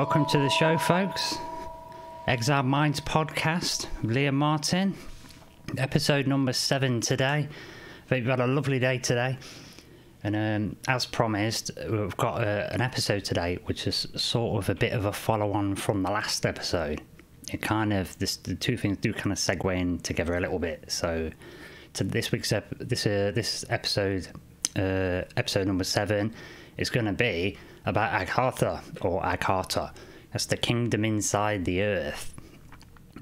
Welcome to the show, folks. Exiled Minds podcast, Liam Martin, episode number seven today. We've had a lovely day today, and um, as promised, we've got uh, an episode today which is sort of a bit of a follow on from the last episode. It kind of, this, the two things do kind of segue in together a little bit. So, to this week's ep- this uh, this episode, uh, episode number seven, is going to be about Agartha or Agartha. That's the kingdom inside the earth.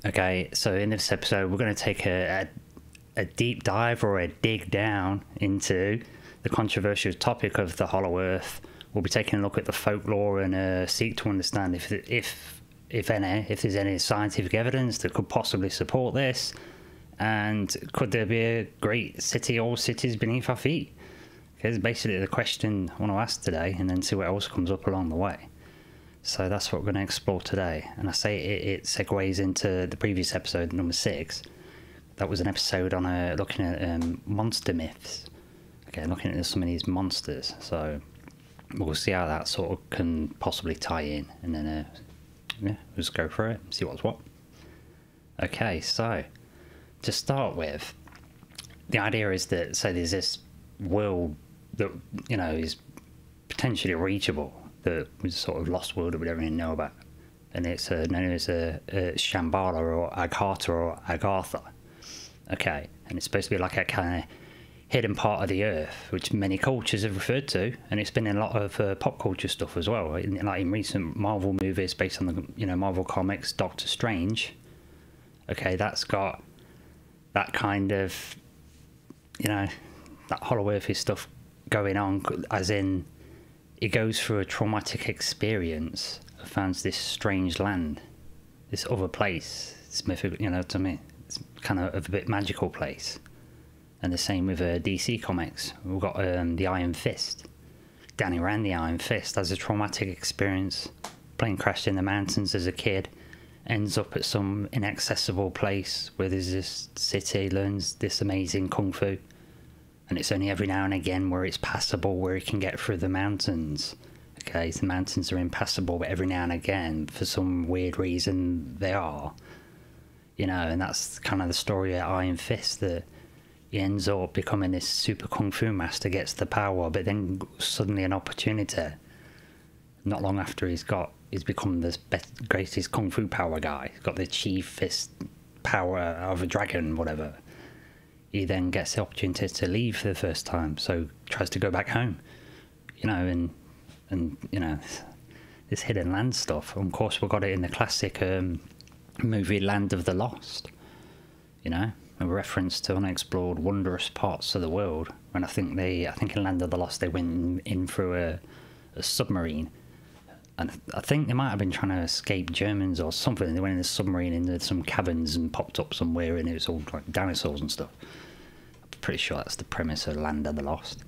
Okay, so in this episode, we're going to take a, a, a deep dive or a dig down into the controversial topic of the Hollow Earth. We'll be taking a look at the folklore and uh, seek to understand if, if, if any, if there's any scientific evidence that could possibly support this, and could there be a great city or cities beneath our feet? Because basically the question I want to ask today, and then see what else comes up along the way. So that's what we're going to explore today. And I say it, it segues into the previous episode, number six. That was an episode on uh, looking at um, monster myths. Okay, looking at some of these monsters. So we'll see how that sort of can possibly tie in, and then uh, yeah, just go for it, and see what's what. Okay, so to start with, the idea is that so there's this world that you know is potentially reachable that was sort of lost world that we don't really know about, and it's known as a, a Shambhala or Agartha or Agartha. Okay, and it's supposed to be like a kind of hidden part of the earth, which many cultures have referred to, and it's been in a lot of uh, pop culture stuff as well. In, like in recent Marvel movies based on the you know Marvel comics, Doctor Strange. Okay, that's got that kind of you know that hollow earthy stuff going on, as in it goes through a traumatic experience, finds this strange land, this other place. It's mythical, you know, to me, it's kind of a bit magical place. And the same with uh, DC Comics. We've got um, the Iron Fist. Danny Rand the Iron Fist has a traumatic experience. Plane crashed in the mountains as a kid, ends up at some inaccessible place where there's this city, learns this amazing kung fu and it's only every now and again where it's passable where he can get through the mountains. Okay, the mountains are impassable, but every now and again, for some weird reason, they are. You know, and that's kind of the story of Iron Fist that he ends up becoming this super kung fu master, gets the power, but then suddenly an opportunity. Not long after he's got, he's become the best, greatest kung fu power guy. He's got the chief fist power of a dragon, whatever he then gets the opportunity to leave for the first time, so tries to go back home, you know, and and you know this hidden land stuff. And of course, we got it in the classic um, movie Land of the Lost, you know, a reference to unexplored, wondrous parts of the world. And I think they, I think in Land of the Lost, they went in through a, a submarine. And I think they might have been trying to escape Germans or something. They went in a submarine into some caverns and popped up somewhere, and it was all like dinosaurs and stuff pretty sure that's the premise of Land of the Lost.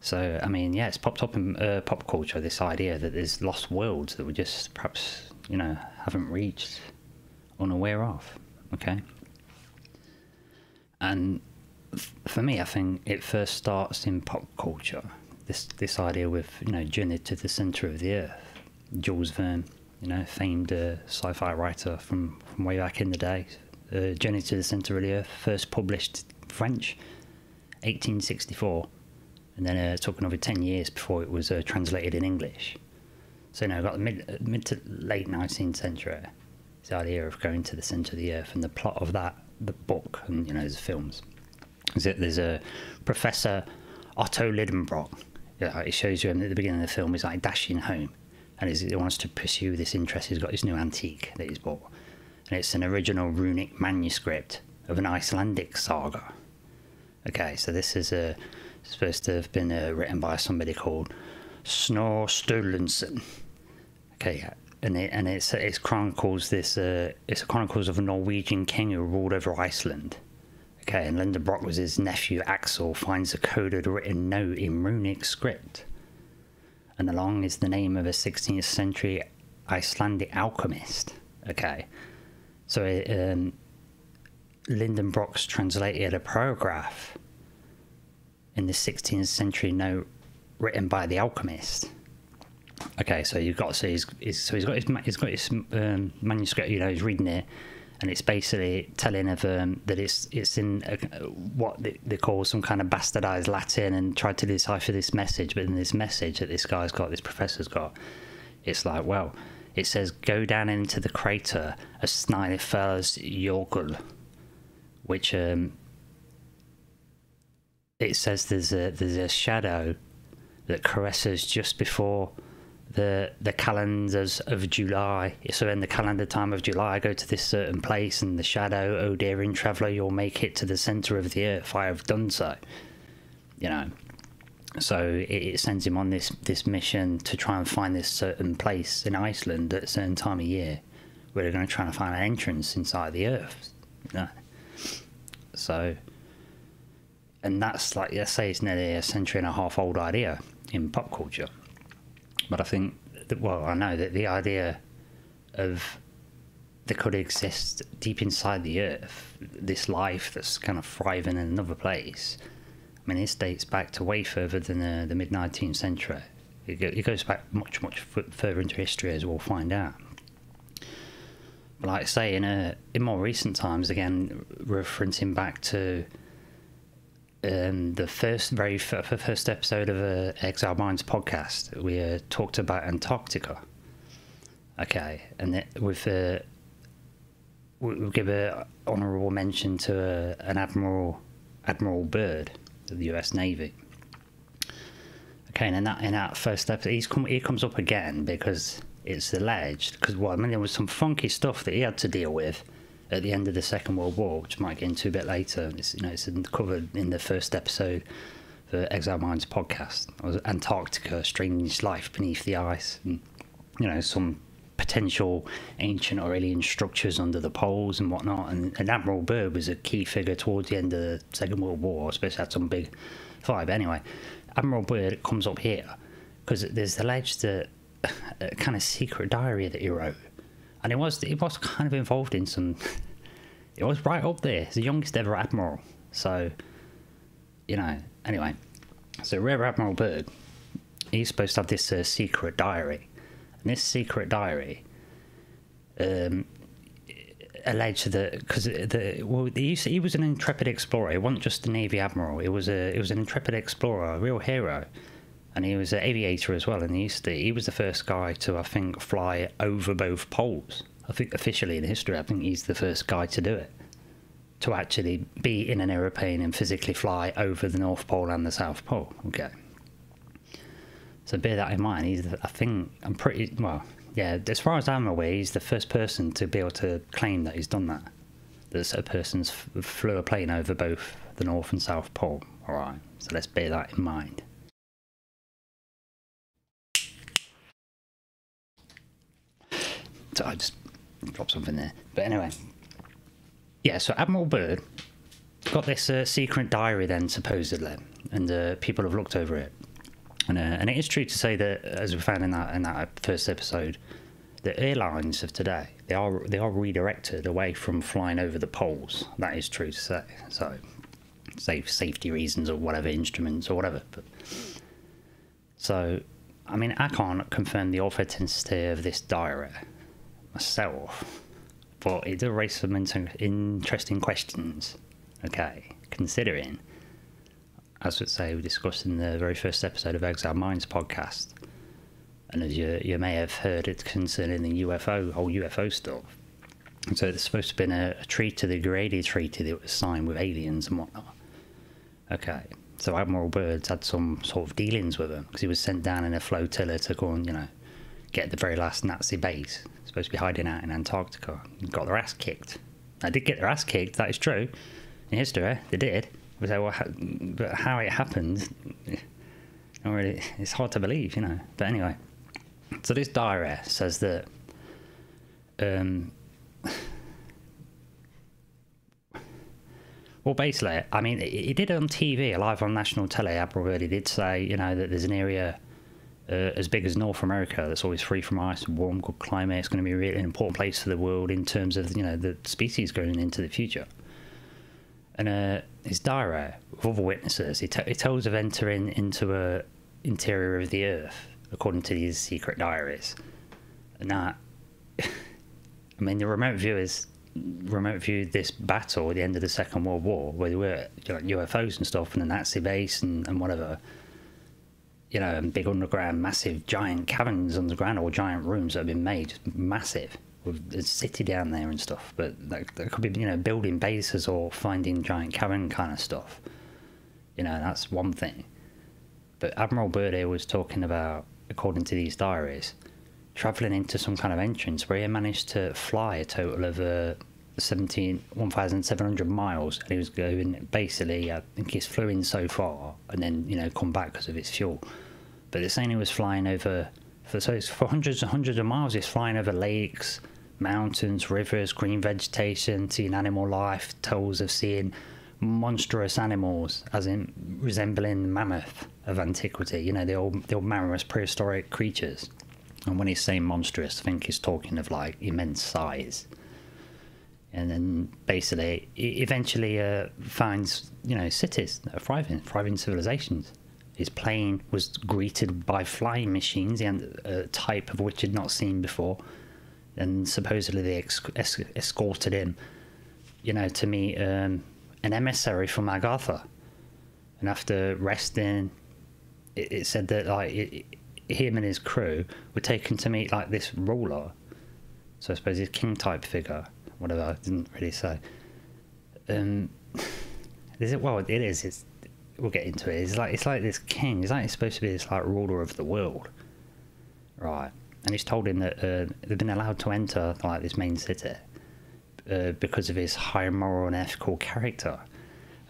So, I mean, yeah, it's popped up in uh, pop culture this idea that there's lost worlds that we just perhaps, you know, haven't reached, unaware of. Okay? And for me, I think it first starts in pop culture. This this idea with, you know, journey to the center of the earth. Jules Verne, you know, famed uh, sci fi writer from, from way back in the day. Uh, journey to the center of the earth, first published French, 1864, and then uh, it took another 10 years before it was uh, translated in English. So now got the mid, uh, mid to late 19th century, the idea of going to the centre of the earth, and the plot of that, the book, and you know, the films. Is that there's a Professor Otto Lidenbrock. Yeah, it shows you him at the beginning of the film. He's like dashing home, and he wants to pursue this interest. He's got this new antique that he's bought, and it's an original runic manuscript of an Icelandic saga Okay, so this is a, supposed to have been uh, written by somebody called Snor Sturluson. Okay, and it and it's it chronicles this uh, it's a chronicles of a Norwegian king who ruled over Iceland. Okay, and Lidenbrock was his nephew Axel finds a coded written note in runic script, and along is the name of a 16th century Icelandic alchemist. Okay, so um, Lidenbrock's translated a paragraph in the 16th century note written by the alchemist. Okay, so you've got see his, his so he's got his he's got his um, manuscript. You know, he's reading it, and it's basically telling of um, that it's it's in a, what they, call some kind of bastardized Latin, and tried to decipher this message. But in this message that this guy's got, this professor's got, it's like, well, it says, "Go down into the crater of Snæfellsjökull," which um, it says there's a there's a shadow that caresses just before the the calendars of July. So in the calendar time of July, I go to this certain place, and the shadow, oh dear, in traveller, you'll make it to the centre of the earth. I have done so. You know, so it, it, sends him on this this mission to try and find this certain place in Iceland at a certain time of year, where they're going to try and find an entrance inside the earth. You know? So, and that's like let's say it's nearly a century and a half old idea in pop culture but I think, that, well, I know that the idea of there could exist deep inside the earth this life that's kind of thriving in another place. I mean, this dates back to way further than uh, the, the mid 19th century. It, it, goes back much, much further into history, as we'll find out. But like I say, in, a, in more recent times, again, referencing back to um, the first very first episode of uh, Exiled Minds podcast, we uh, talked about Antarctica. Okay, and it, with uh, we'll give an honourable mention to uh, an admiral, Admiral Byrd of the U.S. Navy. Okay, and in that in that first episode, he's come, he comes up again because it's alleged because well, I mean there was some funky stuff that he had to deal with at the end of the Second World War, which I might get into a bit later. It's, you know, it's covered in the first episode of uh, the Exiled Minds podcast. It was Antarctica, strange life beneath the ice, and you know some potential ancient or alien structures under the poles and whatnot. And, and Admiral Byrd was a key figure towards the end of the Second World War, especially had some big. But anyway, Admiral Byrd comes up here because there's alleged uh, a, a kind of secret diary that he wrote and it was it was kind of involved in some. It was right up there. The youngest ever admiral. So, you know. Anyway, so Rear Admiral Byrd, he's supposed to have this uh, secret diary, and this secret diary, um, alleged that because the well he, he was an intrepid explorer. He wasn't just a navy admiral. It was a it was an intrepid explorer, a real hero and he was an aviator as well. And he used to, he was the first guy to, I think, fly over both poles. I think officially in history, I think he's the first guy to do it. To actually be in an aeroplane and physically fly over the North Pole and the South Pole. Okay. So bear that in mind. He's, I think, I'm pretty well. Yeah, as far as I'm aware, he's the first person to be able to claim that he's done that. That a person's flew a plane over both the North and South Pole. All right. So let's bear that in mind. I just dropped something there. But anyway, yeah. So Admiral Byrd got this uh, secret diary then supposedly, and uh, people have looked over it. And, uh, and it is true to say that, as we found in that in that first episode, the airlines of today they are they are redirected away from flying over the poles. That is true to say. So, safe safety reasons or whatever instruments or whatever. But so, I mean, I can't confirm the authenticity of this diary myself, but it does raise some interesting questions. Okay, considering, as we say, we discussed in the very first episode of Exiled Minds podcast, and as you, you may have heard, it's concerning the UFO, whole UFO stuff. so there's supposed to have been a, a treaty, the Greada Treaty that was signed with aliens and whatnot. Okay, so Admiral Byrd's had some sort of dealings with them because he was sent down in a flotilla to go and, you know, get the very last Nazi base supposed to be hiding out in Antarctica, got their ass kicked. They did get their ass kicked, that is true. In history, they did. But, well, but how it happened, really, it's hard to believe, you know. But anyway, so this diary says that um, well, basically, I mean, he did it on TV, live on national telly. Really did say, you know, that there's an area uh, as big as North America that's always free from ice, warm, good climate. It's going to be really an important place for the world in terms of you know the species going into the future. And uh, his diary with other witnesses, he, he tells of entering into a interior of the Earth according to these secret diaries. Now, I mean, the remote viewers remote viewed this battle at the end of the Second World War, where there were you know, UFOs and stuff, and the Nazi base and, and whatever. You know, big underground, massive, giant caverns underground, or giant rooms that have been made massive with a city down there and stuff. But that, that could be, you know, building bases or finding giant cavern kind of stuff. You know, that's one thing. But Admiral Byrd was talking about, according to these diaries, travelling into some kind of entrance where he managed to fly a total of uh, 17, 1,700 miles. And he was going, basically, I think he's flew in so far and then, you know, come back because of his fuel. But they're saying he was flying over, for, so it's for hundreds and hundreds of miles, he's flying over lakes, mountains, rivers, green vegetation, seeing animal life, tales of seeing monstrous animals, as in resembling mammoth of antiquity. You know, the old the old mammoth prehistoric creatures. And when he's saying monstrous, I think he's talking of like immense size. And then basically, eventually uh, finds you know cities that are thriving, thriving civilizations. His plane was greeted by flying machines, and a type of which he'd not seen before, and supposedly they escorted him, you know, to meet um, an emissary from Agatha. And after resting, it, it said that like it, him and his crew were taken to meet like this ruler. So I suppose his king type figure, whatever. I didn't really say. Um, is it? Well, it is. It's. We'll get into it. It's like it's like this king. It's like he's supposed to be this like ruler of the world, right? And he's told him that uh, they've been allowed to enter like this main city uh, because of his high moral and ethical character.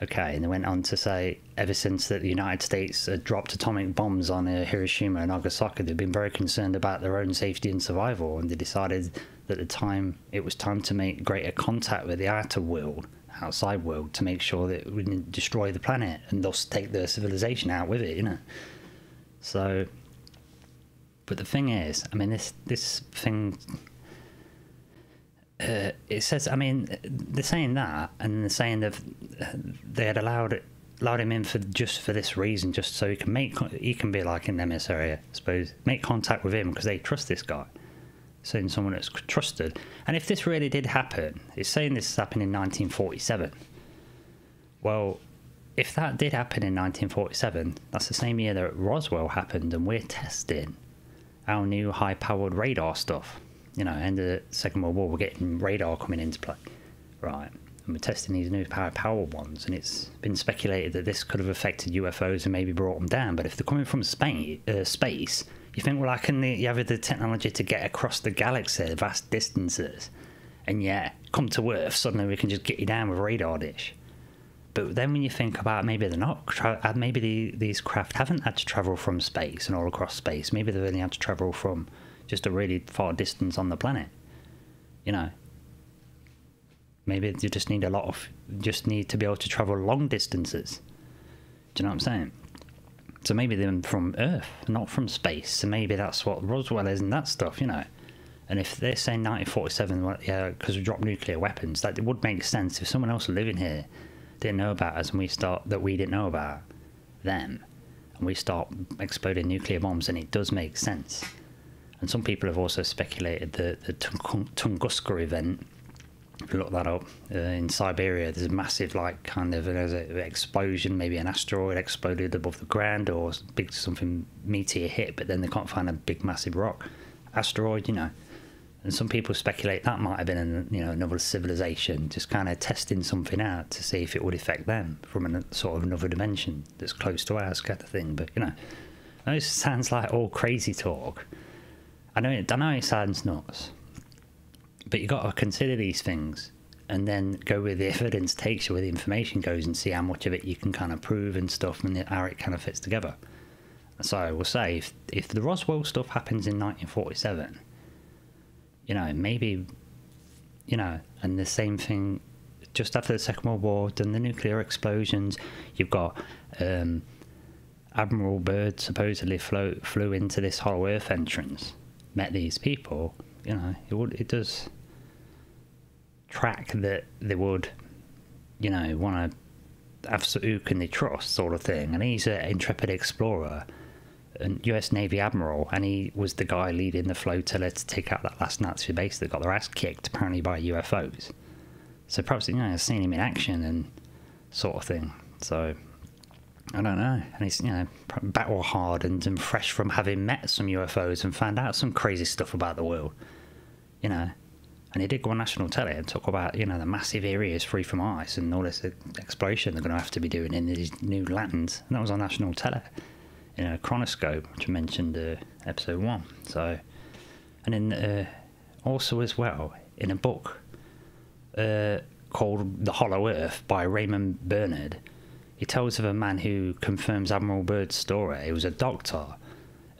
Okay, and they went on to say, ever since that the United States had dropped atomic bombs on uh, Hiroshima and Nagasaki, they've been very concerned about their own safety and survival, and they decided that the time it was time to make greater contact with the outer world, outside world, to make sure that we didn't destroy the planet and thus take their civilization out with it. You know, so. But the thing is, I mean, this this thing uh, it says, I mean, they're saying that, and they're saying that they had allowed allowed him in for just for this reason, just so he can make he can be like in the MS area, I suppose, make contact with him because they trust this guy, saying someone that's trusted. And if this really did happen, it's saying this happened in 1947. Well, if that did happen in 1947, that's the same year that Roswell happened, and we're testing our new high-powered radar stuff you know, end of the Second World War, we're getting radar coming into play, right? And we're testing these new power power ones, and it's been speculated that this could have affected UFOs and maybe brought them down. But if they're coming from space, uh, space you think, well, I can you have the technology to get across the galaxy, vast distances, and yet come to Earth, suddenly we can just get you down with radar dish. But then when you think about maybe they're not, uh, maybe the, these craft haven't had to travel from space and all across space. Maybe they've only had to travel from just a really far distance on the planet. You know, maybe you just need a lot of, just need to be able to travel long distances. Do you know what I'm saying? So maybe they're from Earth, not from space. So maybe that's what Roswell is and that stuff, you know. And if they're saying 1947, well, yeah, because we dropped nuclear weapons, that it would make sense if someone else living here didn't know about us and we start that we didn't know about them, and we start exploding nuclear bombs, and it does make sense. And some people have also speculated that the Tunguska event, if you look that up, uh, in Siberia, there's a massive, like, kind of an explosion, maybe an asteroid exploded above the ground or big something meteor hit, but then they can't find a big, massive rock. Asteroid, you know. And some people speculate that might have been, an, you know, another civilization just kind of testing something out to see if it would affect them from a sort of another dimension that's close to ours, kind of thing. But you know, it sounds like all crazy talk. I know, it, I know it sounds nuts, but you've got to consider these things and then go where the evidence takes you, where the information goes, and see how much of it you can kind of prove and stuff, and how it kind of fits together. So I will say, if if the Roswell stuff happens in 1947, you know, maybe, you know, and the same thing just after the Second World War, then the nuclear explosions, you've got um, Admiral Byrd supposedly flew, flew into this Hollow Earth entrance met these people, you know, it would it does track that they would, you know, want to have who can they trust sort of thing. And he's an intrepid explorer a US Navy admiral, and he was the guy leading the flotilla to take out that last Nazi base that got their ass kicked, apparently by UFOs. So perhaps you know, seen him in action and sort of thing. So I don't know. And he's you know battle hardened and fresh from having met some UFOs and found out some crazy stuff about the world. You know, and he did go on national telly and talk about you know the massive areas free from ice and all this exploration they're going to have to be doing in these new lands. And that was on national telly, you know, Chronoscope, which I mentioned uh, episode one. So, and then uh, also as well in a book uh, called The Hollow Earth by Raymond Bernard, he tells of a man who confirms Admiral Byrd's story. He was a doctor,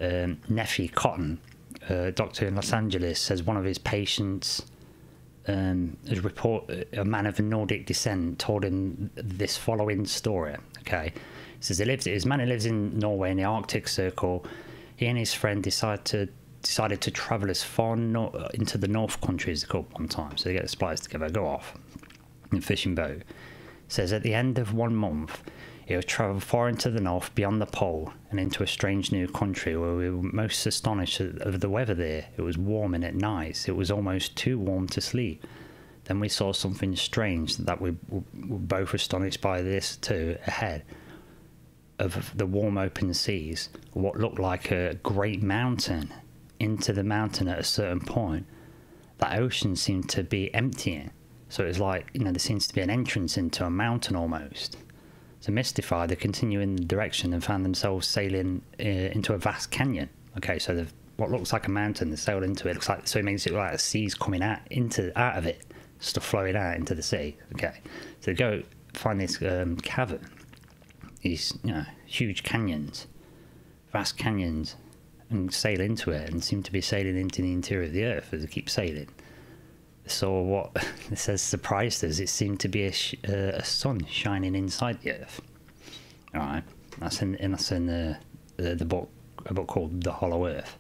um, Nephi Cotton, a doctor in Los Angeles, says one of his patients um, a report a man of Nordic descent told him this following story. Okay, he says he lives his man who lives in Norway in the Arctic Circle. He and his friend decided to decided to travel as far into the North Country as they could one time. So they get the supplies together, go off in a fishing boat. Says at the end of one month, he would travel far into the north beyond the pole and into a strange new country where we were most astonished of the weather there. It was warm and at nights it was almost too warm to sleep. Then we saw something strange that we were both astonished by this too ahead of the warm open seas, what looked like a great mountain. Into the mountain at a certain point, that ocean seemed to be emptying. So it was like, you know, there seems to be an entrance into a mountain almost. So mystified, they continue in the direction and found themselves sailing uh, into a vast canyon. Okay, so what looks like a mountain, they sail into it. Looks like so it makes it like the sea's coming out into out of it, stuff flowing out into the sea. Okay, so they go find this um, cavern, these you know huge canyons, vast canyons, and sail into it, and seem to be sailing into the interior of the earth as they keep sailing. So what it says surprised us. It seemed to be a, sh- uh, a sun shining inside the earth. All right, that's in, that's in the, the, the book a book called The Hollow Earth.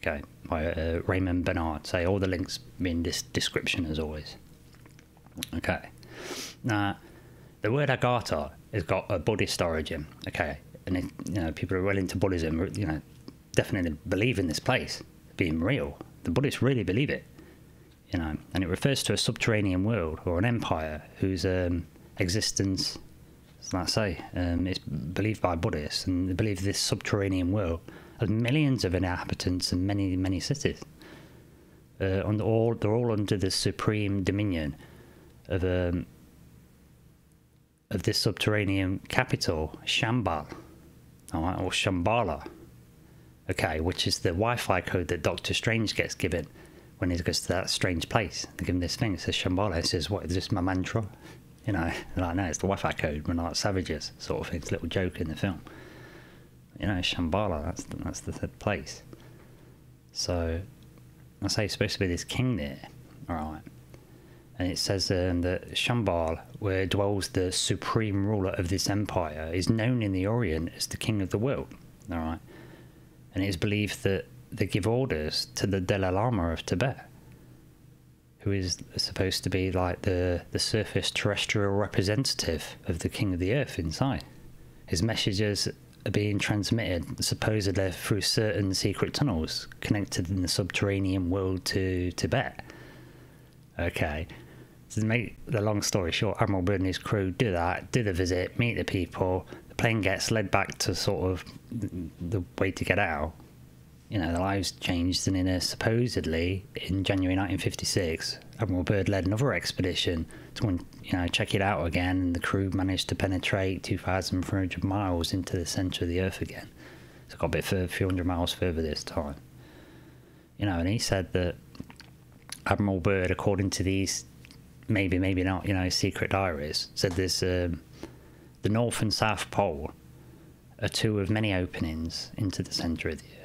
Okay, by uh, Raymond Bernard. Say all the links in this description as always. Okay, now the word Agartha has got a Buddhist origin. Okay, and it, you know people are well into Buddhism, you know, definitely believe in this place being real. The Buddhists really believe it you know, and it refers to a subterranean world or an empire whose um, existence, as I say, um, is believed by Buddhists, and they believe this subterranean world has millions of inhabitants and many, many cities. Uh, and all they're all under the supreme dominion of um, of this subterranean capital, Shambhala, or Shambhala, okay, which is the Wi-Fi code that Doctor Strange gets given when he goes to that strange place. They give him this thing. It says Shambhala. He says, "What is this? My mantra?" You know, like no, it's the Wi-Fi code. We're not savages, sort of thing. It's a little joke in the film. You know, Shambhala. That's the, that's the place. So, I say, supposed to be this king there, all right. And it says um, that Shambhala, where dwells the supreme ruler of this empire, is known in the Orient as the king of the world, all right. And it is believed that they give orders to the Dalai Lama of Tibet, who is supposed to be like the, the surface terrestrial representative of the King of the Earth inside. His messages are being transmitted supposedly through certain secret tunnels connected in the subterranean world to Tibet. Okay. To make the long story short, Admiral Byrd and his crew do that, do the visit, meet the people. The plane gets led back to sort of the way to get out, you know, their lives changed, and in a supposedly in January 1956, Admiral Byrd led another expedition to you know check it out again, and the crew managed to penetrate 2,300 miles into the centre of the Earth again. So got a bit further, a few hundred miles further this time. You know, and he said that Admiral Byrd, according to these, maybe maybe not, you know, secret diaries, said there's um, the North and South Pole are two of many openings into the centre of the Earth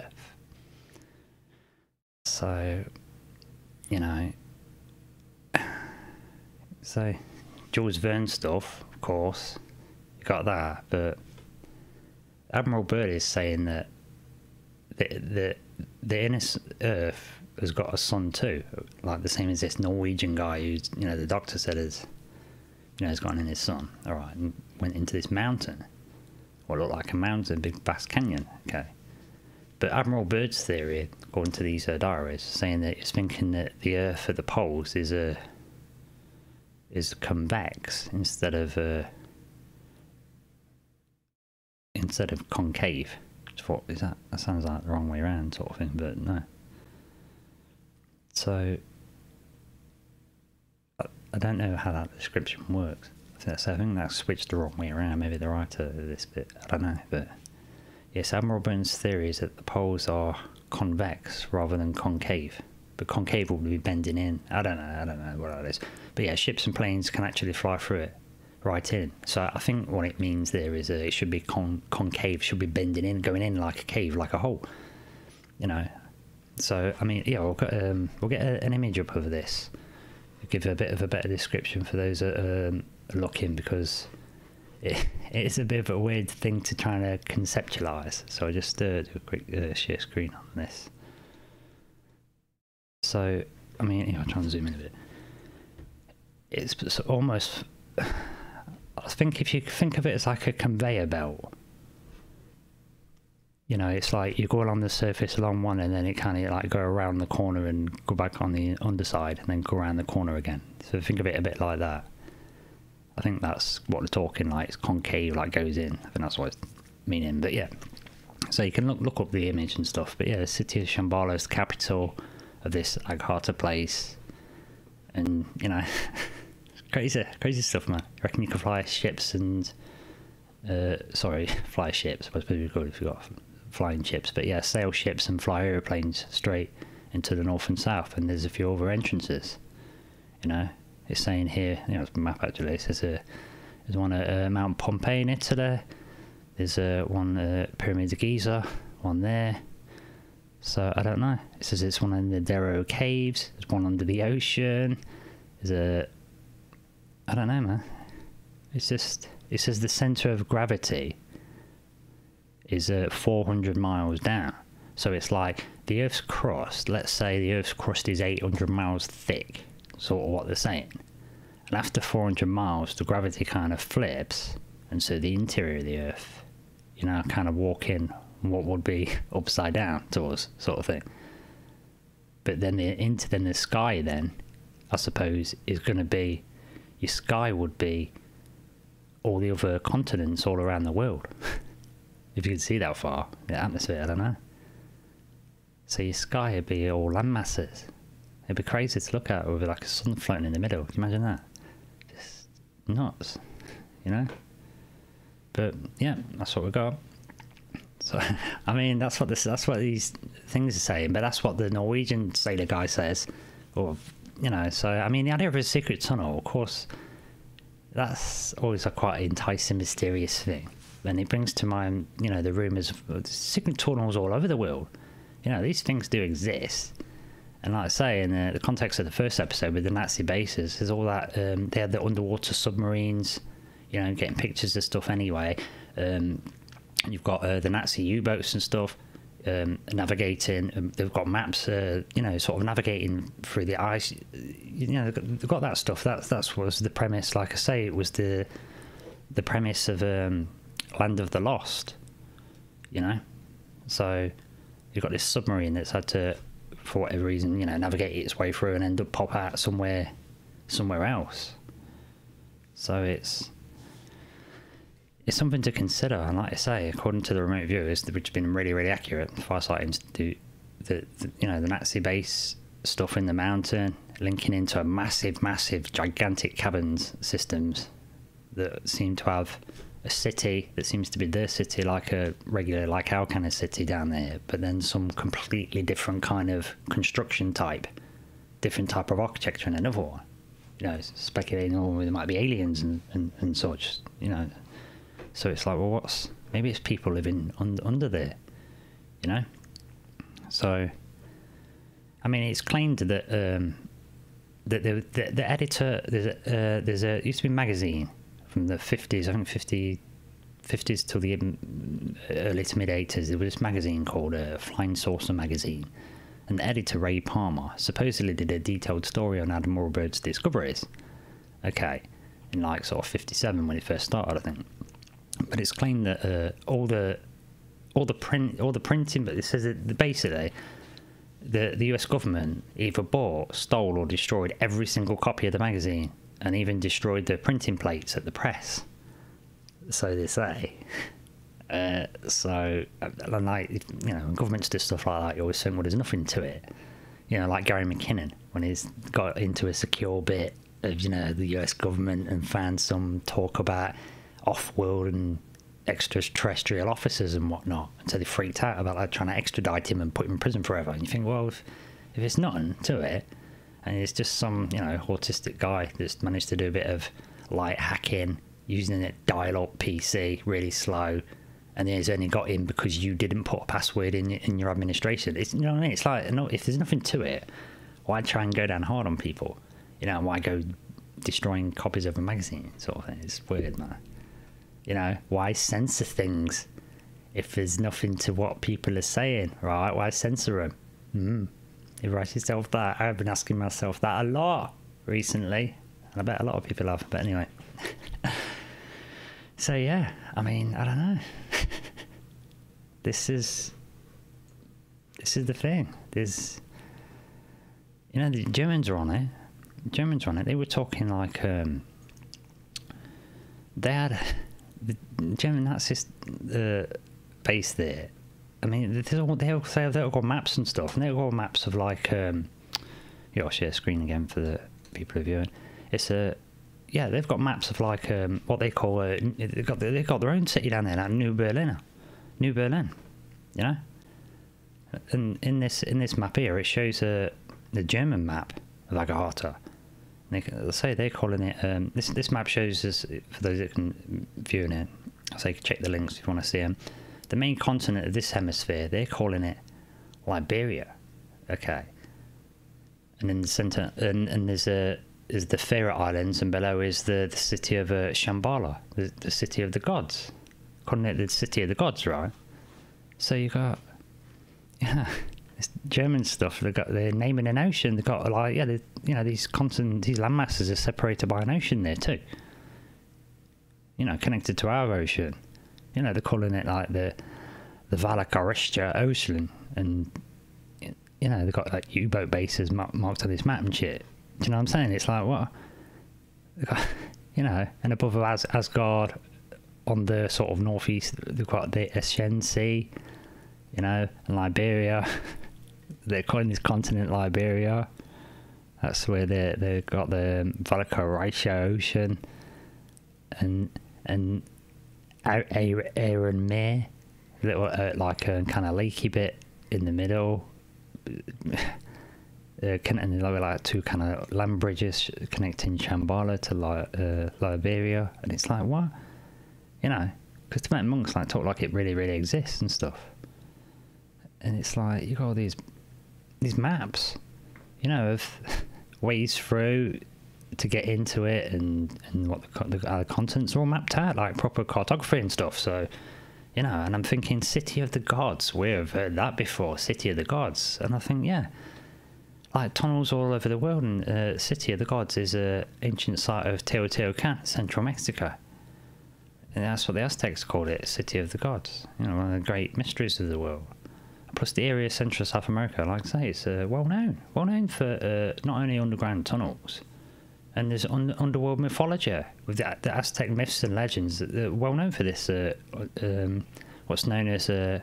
so, you know, so Jules Verne stuff, of course, you got that, but Admiral Byrd is saying that the the the inner Earth has got a sun too, like the same as this Norwegian guy who's you know the doctor said is you know has got in his son. All right, and went into this mountain, what looked like a mountain, big vast canyon. Okay, but Admiral Byrd's theory, according to these uh, diaries, saying that it's thinking that the Earth at the poles is a is convex instead of uh, instead of concave. What is that? That sounds like the wrong way around, sort of thing, but no. So I, I don't know how that description works. So I think that's switched the wrong way around. Maybe the writer of this bit, I don't know, but yes, Admiral Byrd's theory is that the poles are convex rather than concave. But concave will be bending in. I don't know. I don't know what that is. But yeah, ships and planes can actually fly through it right in. So I think what it means there is uh, it should be con- concave, should be bending in, going in like a cave, like a hole. You know. So I mean, yeah, we'll get, um, we'll get a, an image up of this. Give a bit of a better description for those that um, are looking because it, it is a bit of a weird thing to try to conceptualize. So I just uh, do a quick uh, share screen on this. So I mean, I'll try and zoom in a bit. It's almost I think if you think of it as like a conveyor belt, you know, it's like you go along the surface along one and then it kind of like go around the corner and go back on the underside and then go around the corner again. So think of it a bit like that. I think that's what we're talking like. It's concave, like goes in. I think that's what it's meaning. But yeah, so you can look look up the image and stuff. But yeah, the city of Shambhala is the capital of this Agartha place, and you know. crazy, crazy stuff, man. I reckon you can fly ships and, uh, sorry, fly ships. I suppose we could got flying ships, but yeah, sail ships and fly aeroplanes straight into the north and south. And there's a few other entrances. You know, it's saying here, you know, it's a map actually. It says a, there's one at uh, Mount Pompeii in Italy. There's uh, one uh, Pyramids of Giza, one there. So I don't know. It says it's one in the Darrow Caves. There's one under the ocean. There's a I don't know, man. It's just it says the center of gravity is uh, 400 miles down. So it's like the Earth's crust. Let's say the Earth's crust is 800 miles thick, sort of what they're saying. And after 400 miles, the gravity kind of flips, and so the interior of the Earth, you know, kind of walk in what would be upside down to us, sort of thing. But then the into then the sky then, I suppose, is going to be your sky would be all the other continents all around the world. if you could see that far, the atmosphere, I don't know. So your sky would be all land masses. It'd be crazy to look at with like a sun floating in the middle. Can you imagine that? Just nuts, you know? But yeah, that's what we got. So I mean, that's what this, that's what these things are saying. But that's what the Norwegian sailor guy says, or you know, so I mean, the idea of a secret tunnel, of course, that's always a quite enticing, mysterious thing. And it brings to mind, you know, the rumours of secret tunnels all over the world. You know, these things do exist. And like I say, in the, context of the first episode with the Nazi bases, there's all that, um, they had the underwater submarines, you know, getting pictures of stuff anyway. Um, you've got uh, the Nazi U boats and stuff um, navigating. Um, they've got maps, uh, you know, sort of navigating through the ice. You know, they've got that stuff. That's that's was the premise. Like I say, it was the the premise of um, Land of the Lost. You know, so you've got this submarine that's had to, for whatever reason, you know, navigate its way through and end up pop out somewhere, somewhere else. So it's it's something to consider. And like I say, according to the remote viewers, which have been really, really accurate, the Farsight Institute, the, the you know the Nazi base stuff in the mountain, linking into a massive, massive, gigantic caverns systems that seem to have a city that seems to be their city, like a regular, like our kind of city down there, but then some completely different kind of construction type, different type of architecture in another one. You know, speculating, oh, there might be aliens and, and, and such. You know, so it's like, well, what's maybe it's people living un, under there, you know? So, I mean, it's claimed that um, that the, the, the editor there's a, uh, there's a used to be a magazine from the 50s, I think 50 50s till the early to mid 80s. There was this magazine called uh, Flying Saucer magazine, and the editor Ray Palmer supposedly did a detailed story on Admiral Byrd's discoveries. Okay, in like sort of 57 when he first started, I think but it's claimed that uh, all the all the print, all the printing. But it says that basically, the the U.S. government either bought, stole, or destroyed every single copy of the magazine, and even destroyed the printing plates at the press. So they say. Uh, so, uh, like, you know, governments do stuff like that, you always think, well, there's nothing to it. You know, like Gary McKinnon, when he's got into a secure bit of, you know, the US government and found some talk about off world and extraterrestrial officers and whatnot. And so they freaked out about like trying to extradite him and put him in prison forever. And you think, well, if, if it's nothing to it, and it's just some, you know, autistic guy that's managed to do a bit of light hacking using a dial up PC really slow and he's only got in because you didn't put a password in in your administration. It's you know what I mean. It's like no, if there's nothing to it, why try and go down hard on people? You know, why go destroying copies of a magazine sort of thing? It's weird, man. You know, why censor things if there's nothing to what people are saying, right? Why censor them? Hmm. You ask yourself that. I've been asking myself that a lot recently, and I bet a lot of people have. But anyway. so yeah, I mean, I don't know. this is this is the thing. There's you know the Germans are on it. Germans are on it. They were talking like um, they had the German Nazis uh, base there. I mean, they all they say they've got maps and stuff, and they've got maps of like um, yeah, I'll share screen again for the people who are viewing. It's a yeah, they've got maps of like um, what they call uh, they've got they've got their own city down there, like New Berlin, New Berlin, you know. And in this in this map here, it shows uh, the German map of Agartha. They say they're calling it. Um, this this map shows us for those that can view it. I say check the links if you want to see them. The main continent of this hemisphere, they're calling it Liberia. Okay. And in the center, and, and there's a is the Faroe Islands, and below is the, the city of uh, Shambhala, the, the city of the gods. Calling it the city of the gods, right? So you got, yeah, this German stuff. They got they're naming an ocean. They got like yeah, you know these continents, these land masses are separated by an ocean there too. You know, connected to our ocean. You know, they're calling it like the the Valacharistia Ocean, and you know they've got like U-boat bases marked on this map and shit. Do you know what I'm saying? It's like what, you know, and above As- Asgard, on the sort of northeast, they've got the Aegean Sea, you know, and Liberia. They're calling this continent Liberia. That's where they they got the Valacharistia Ocean, and and Aaron Mere, little uh, like a kind of leaky bit in the middle. Uh, connecting like two kind of land bridges connecting Shambhala to uh, Liberia, and it's like what, you know, because Tibetan monks like talk like it really, really exists and stuff, and it's like you got all these these maps, you know, of ways through to get into it and and what the, the contents are all mapped out like proper cartography and stuff. So. You know, and I'm thinking, City of the Gods. We've heard that before, City of the Gods. And I think, yeah, like tunnels all over the world. And uh, City of the Gods is an ancient site of Teotihuacan, central Mexico. And that's what the Aztecs called it, City of the Gods. You know, one of the great mysteries of the world. Plus, the area Central South America, like I say, it's uh, well known. Well known for uh, not only underground tunnels, and there's un- underworld mythology with the, the, Aztec myths and legends that are well known for this. Uh, um, what's known as uh,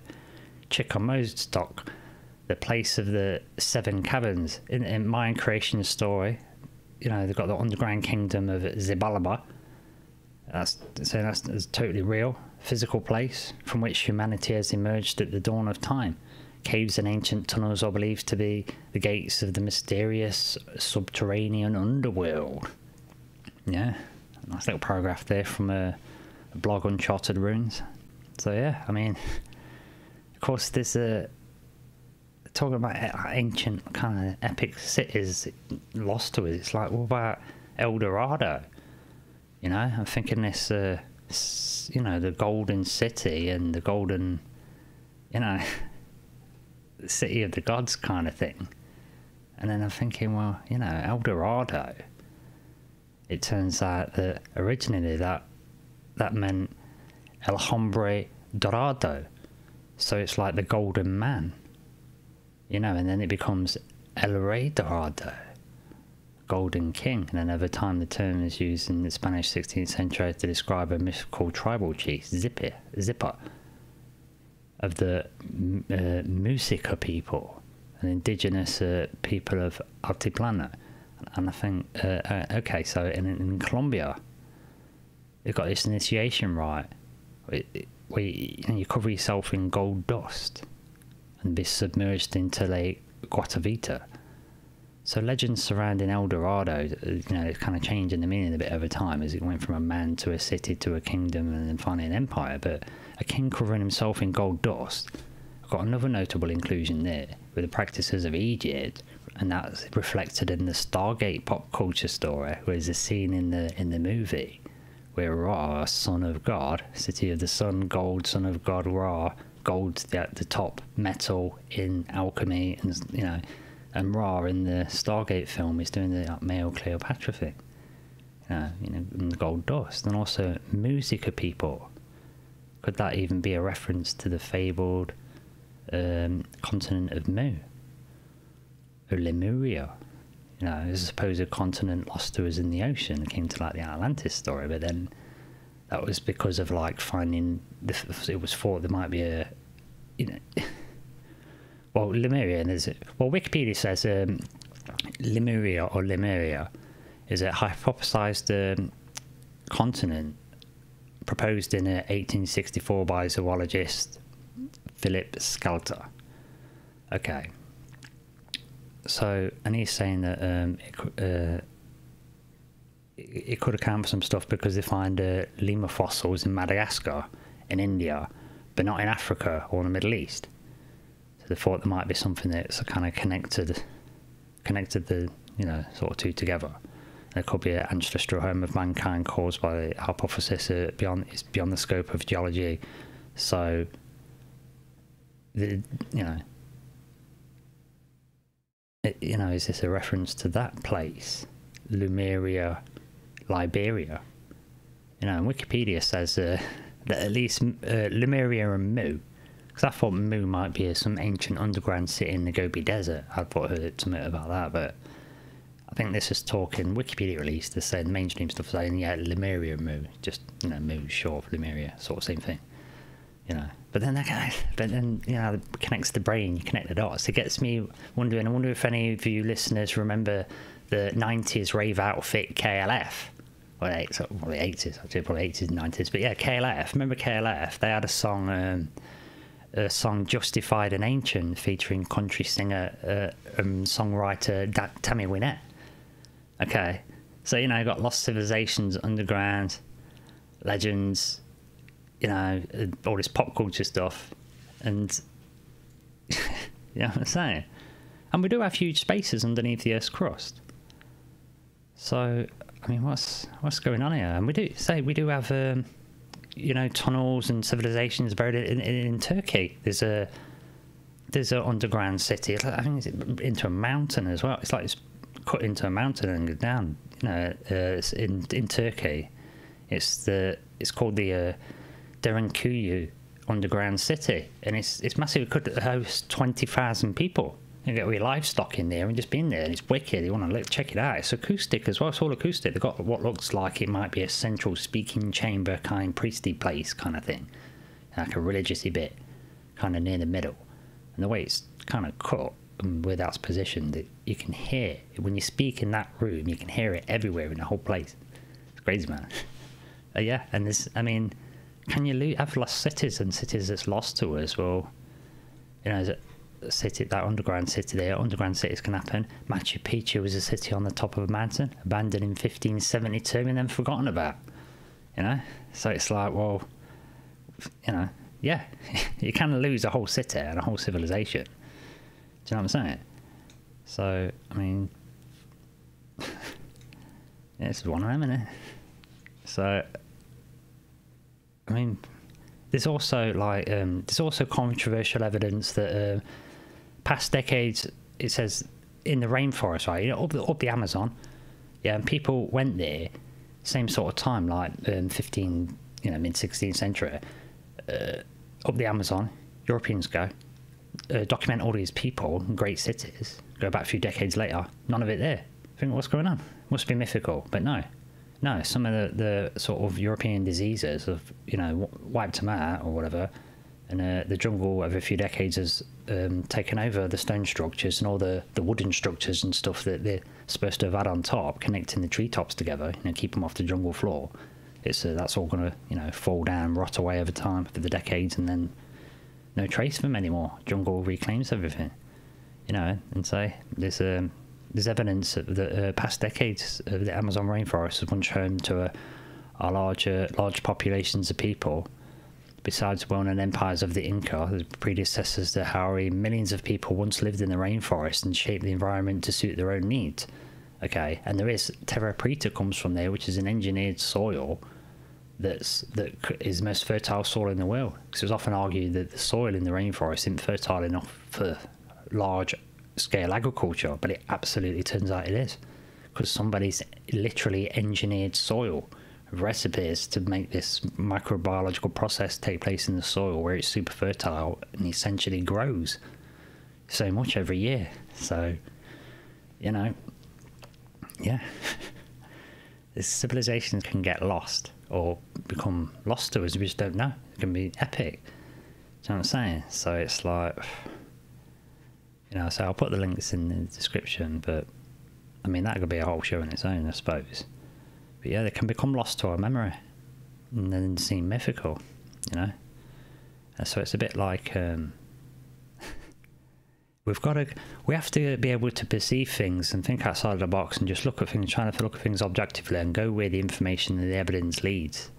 Chicomoztoc, the place of the seven caverns in, in Mayan creation story. You know, they've got the underground kingdom of Xibalba. That's saying that's, that's totally real, physical place from which humanity has emerged at the dawn of time. Caves and ancient tunnels are believed to be the gates of the mysterious subterranean underworld. Yeah, nice little paragraph there from a, a blog Uncharted Runes. So yeah, I mean, of course, there's a talking about ancient kind of epic cities lost to us. It's like, what about El Dorado? You know, I'm thinking this, uh, you know, the Golden City and the Golden, you know, City of the Gods kind of thing. And then I'm thinking, well, you know, El Dorado. It turns out that originally that that meant El Hombre Dorado, So it's like the Golden Man, you know, and then it becomes El Rey Dorado, Golden King. And then over time, the term is used in the Spanish 16th century to describe a mystical tribal chief, Zipper, Zipper of the uh, Musica people, an indigenous uh, people of Altiplano. And I think, uh, uh, okay, so in, in Colombia, you've got this initiation rite where you, you, know, you cover yourself in gold dust and be submerged into Lake Guatavita. So legends surrounding El Dorado, uh, you know, it's kind of changing the meaning a bit over time as it went from a man to a city to a kingdom and then finally an empire. But a king covering himself in gold dust. Got another notable inclusion there with the practices of Egypt, and that's reflected in the Stargate pop culture story, where there's a scene in the in the movie where Ra, son of God, city of the sun, gold, son of God, Ra, gold the, the top metal in alchemy, and you know, and Ra in the Stargate film is doing the male Cleopatra thing. You know, you know, in the gold dust, and also Musica people could that even be a reference to the fabled um, continent of Mu? Or Lemuria? You know, as supposed a continent lost to us in the ocean, akin to like the Atlantis story, but then that was because of like finding the, it was thought there might be a you know well Lemuria and there's well Wikipedia says um, Lemuria or Lemuria is a hypothesized um, continent proposed in 1864 by zoologist Philip Sclater. Okay. So, and he's saying that um, it, uh, it could account for some stuff because they find uh, lemur fossils in Madagascar, in India, but not in Africa or the Middle East. They thought there might be something that's kind of connected, connected the you know sort of two together. There could be an ancestral home of mankind caused by the hypothesis uh, beyond is beyond the scope of geology. So, the, you know, it, you know, is this a reference to that place, Lumeria, Liberia? You know, Wikipedia says uh, that at least uh, and Mu, because I thought Mu might be some ancient underground city in the Gobi Desert. I'd thought heard something about that, but I think this is talking Wikipedia release. They're saying mainstream stuff saying yeah, Lemuria Mu, just you know Mu short for Lemuria, sort of same thing, you know. But then that guy, but then you know, it connects the brain, you connect the dots. It gets me wondering. I wonder if any of you listeners remember the '90s rave outfit KLF. Well, eight, the 80s, actually, probably 80s and 90s. But yeah, KLF. Remember KLF? They had a song. Um, a song Justified and Ancient featuring country singer, uh, um, songwriter da- Tammy Wynette. Okay. So, you know, you got Lost Civilizations, Underground, Legends, you know, all this pop culture stuff. And, you know what I'm saying? And we do have huge spaces underneath the Earth's crust. So, I mean, what's what's going on here? And we do say we do have, um, you know, tunnels and civilizations buried in, in, in Turkey. There's a there's an underground city. I think it's into a mountain as well. It's like it's cut into a mountain and go down. You know, uh, in in Turkey, it's the it's called the uh, Derinkuyu underground city, and it's it's massive. It could host twenty thousand people. You get all your livestock in there and just be in there. It's wicked. You want to look, check it out. It's acoustic as well. It's all acoustic. They've got what looks like it might be a central speaking chamber kind priesty place kind of thing, like a religiousy bit, kind of near the middle. And the way it's kind of cut and where that's positioned, you can hear when you speak in that room. You can hear it everywhere in the whole place. It's crazy, man. uh, yeah, and this, I mean, can you lo- have lost cities and cities that's lost to us? Well, you know, a city that underground city there, underground cities can happen. Machu Picchu was a city on the top of a mountain, abandoned in 1572 and then forgotten about. You know, so it's like, well, you know, yeah, you can lose a whole city and a whole civilization Do you know what I'm saying? So, I mean, yeah, this is one of them, isn't it? So, I mean, there's also like um, there's also controversial evidence that uh, past decades it says in the rainforest, right? You know, up the, up the Amazon, yeah, and people went there, same sort of time, like um, 15, you know, mid 16th century, uh, up the Amazon, Europeans go, uh, document all these people, great cities, go back a few decades later, none of it there. Think what's going on? Must be mythical, but no, no. Some of the, the sort of European diseases have you know wiped them out or whatever, and uh, the jungle over a few decades has um, taken over the stone structures and all the, the wooden structures and stuff that they're supposed to have had on top, connecting the treetops together, you know, keep them off the jungle floor. It's uh, that's all going to you know fall down, rot away over time for the decades, and then no trace of them anymore. Jungle reclaims everything, you know, and so there's um, there's evidence that uh, past decades of the Amazon rainforest was once home to a, a larger large populations of people. Besides well-known empires of the Inca, the predecessors to Haori, millions of people once lived in the rainforest and shaped the environment to suit their own needs. Okay, and there is terra preta comes from there, which is an engineered soil that's that is the most fertile soil in the world. Because it was often argued that the soil in the rainforest isn't fertile enough for large scale agriculture, but it absolutely turns out it is. Because somebody's literally engineered soil recipes to make this microbiological process take place in the soil where it's super fertile and essentially grows so much every year. So, you know, yeah. this civilization can get lost or become lost to us. We just don't know. It can be epic. Do you know what I'm saying? So it's like, you know, so I'll put the links in the description, but I mean, that could be a whole show in its own, I suppose. But yeah, they can become lost to our memory and then seem mythical, you know? And so it's a bit like, um, we've got to we have to be able to perceive things and think outside of the box and just look at things trying to look at things objectively and go where the information and the evidence leads.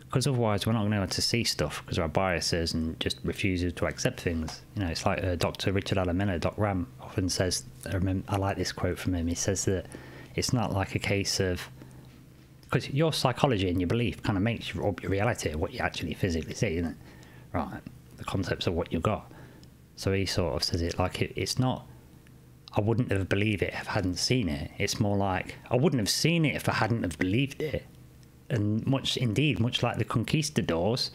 Because otherwise we're not going to be able to see stuff because our biases and just refuses to accept things. You know it's like uh, dr richard miller doc ram often says I, remember, I like this quote from him. He says that it's not like a case of because your psychology and your belief kind of makes your, reality what you actually physically see isn't it right the concepts of what you've got so he sort of says it like it, it's not. I wouldn't have believed it if I hadn't seen it. It's more like I wouldn't have seen it if I hadn't have believed it. And much indeed, much like the conquistadors,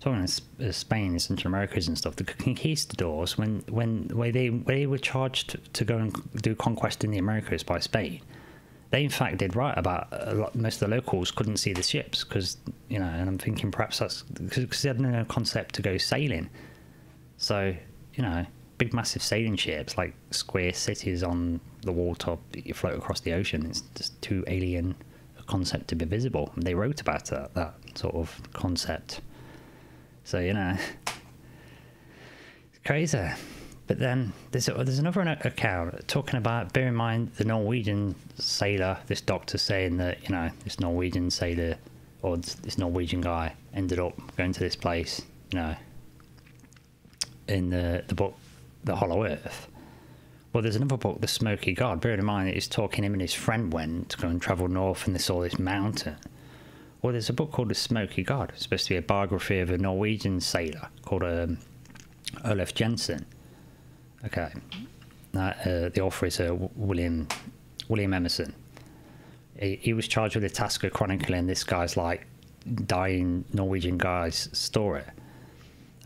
talking of uh, Spain and Central Americas and stuff, the conquistadors when when when they when they were charged to go and do conquest in the Americas by Spain, they in fact did right about uh, lot, most of the locals couldn't see the ships because you know, and I'm thinking perhaps that's because they had no concept to go sailing. So you know, big massive sailing ships like square cities on the that you float across the ocean. It's just too alien a concept to be visible. And they wrote about that, that sort of concept. So, you know, it's crazy. But then there's, there's another account talking about, bear in mind, the Norwegian sailor, this doctor saying that, you know, this Norwegian sailor or this Norwegian guy ended up going to this place, you know, in the, the book The Hollow Earth. Well, there's another book, The Smoky God. Bear in mind he's talking him and his friend went to go and travel north and they saw this mountain. Well, there's a book called The Smoky God. It's supposed to be a biography of a Norwegian sailor called um, Olaf Jansen. Okay. Uh, the author is uh, William William Emerson. He, he was charged with the task of chronicling this guy's like dying Norwegian guy's story.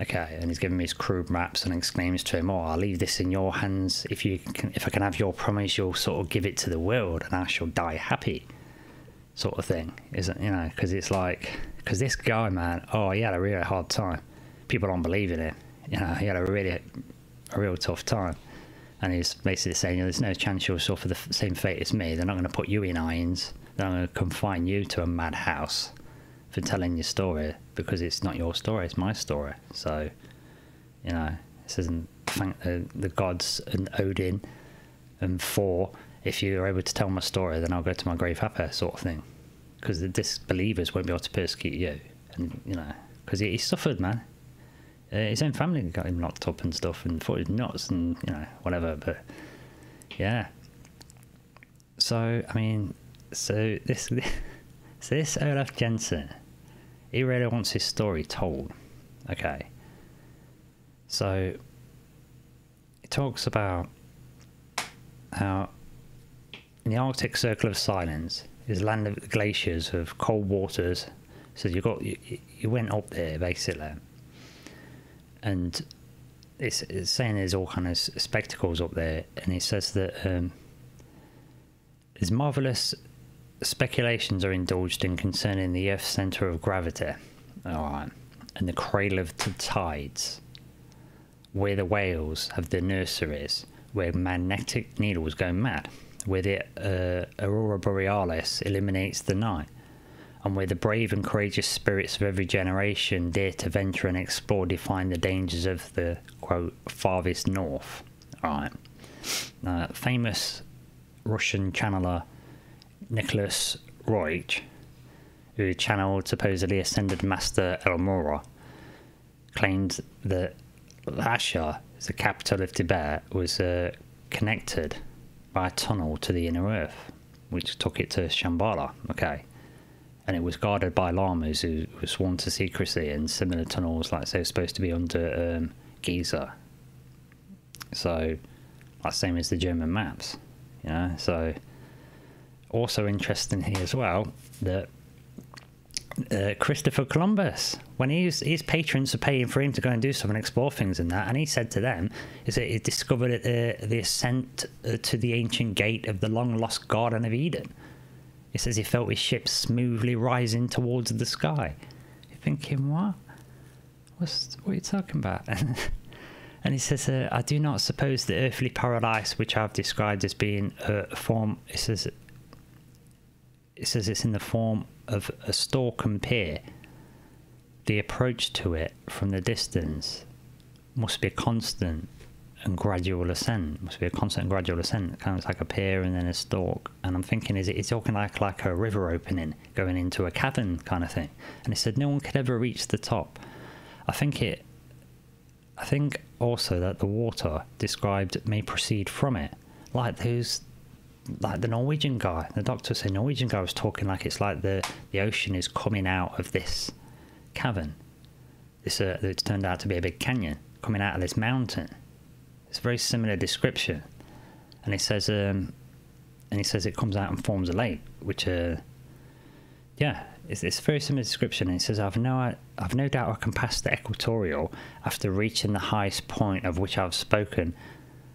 Okay, and he's giving me his crude maps and exclaims to him, "Oh, I'll leave this in your hands. If you can, if I can have your promise, you'll sort of give it to the world, and I shall die happy." Sort of thing, isn't you know? Because it's like, because this guy, man, oh, he had a really hard time. People don't believe in it. You know, he had a really, a real tough time, and he's basically saying, "There's no chance you'll suffer the same fate as me. They're not going to put you in irons. They're going to confine you to a madhouse." for telling your story because it's not your story, it's my story. So, you know, this isn't thank the, the gods and Odin and Thor. If you're able to tell my story, then I'll go to my grave happy, sort of thing. Because the disbelievers won't be able to persecute you. And, you know, because he, he, suffered, man. Uh, his own family got him locked up and stuff and thought he was nuts and, you know, whatever. But, yeah. So, I mean, so this, so this Olaf Jansen he really wants his story told. Okay. So he talks about how in the Arctic Circle of Silence is land of glaciers of cold waters. So you got you, you went up there basically, and it's, it's saying there's all kind of spectacles up there, and it says that um, there's marvelous speculations are indulged in concerning the Earth's center of gravity, all right, and the cradle of the tides, where the whales have their nurseries, where magnetic needles go mad, where the uh, aurora borealis illuminates the night, and where the brave and courageous spirits of every generation dare to venture and explore, define the dangers of the quote farthest north. All right, uh, famous Russian channeler Nicholas Roerich, who channeled supposedly ascended Master El Morya, claimed that Lhasa, the capital of Tibet, was uh, connected by a tunnel to the inner earth, which took it to Shambhala. Okay. And it was guarded by lamas who were sworn to secrecy, and similar tunnels, like say, supposed to be under um, Giza. So, like same as the German maps, you know. So, also interesting here as well that uh, Christopher Columbus, when he's, his patrons are paying for him to go and do something, explore things and that, and he said to them, is that he discovered uh, the ascent uh, to the ancient gate of the long lost Garden of Eden. He says he felt his ship smoothly rising towards the sky. You're thinking, what? What's, what are you talking about? and he says, uh, I do not suppose the earthly paradise which I've described as being a form, he says, it says it's in the form of a stalk and pear. The approach to it from the distance must be constant gradual ascent. It Must be a constant gradual ascent. Kind of like a pier and then a stalk. And I'm thinking, is it? It's talking like like a river opening, going into a cavern kind of thing. And it said no one could ever reach the top. I think it. I think also that the water described may proceed from it, like those like the Norwegian guy, the doctor said Norwegian guy was talking like it's like the the ocean is coming out of this cavern. This uh, it's turned out to be a big canyon coming out of this mountain. It's a very similar description, and he says, um, and he says it comes out and forms a lake, which, uh, yeah, it's, it's a very similar description. And he says, I've no, I've no doubt I can pass the equatorial after reaching the highest point of which I've spoken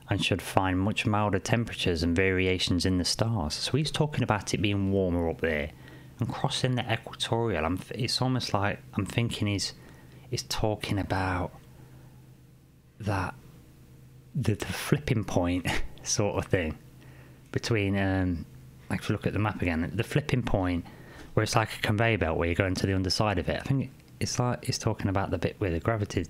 and should find much milder temperatures and variations in the stars. So he's talking about it being warmer up there and crossing the equatorial. I'm, it's almost like I'm thinking he's, he's talking about that the, the flipping point sort of thing between um, like if you look at the map again, the flipping point where it's like a conveyor belt where you go into the underside of it. I think it's like it's talking about the bit where the gravity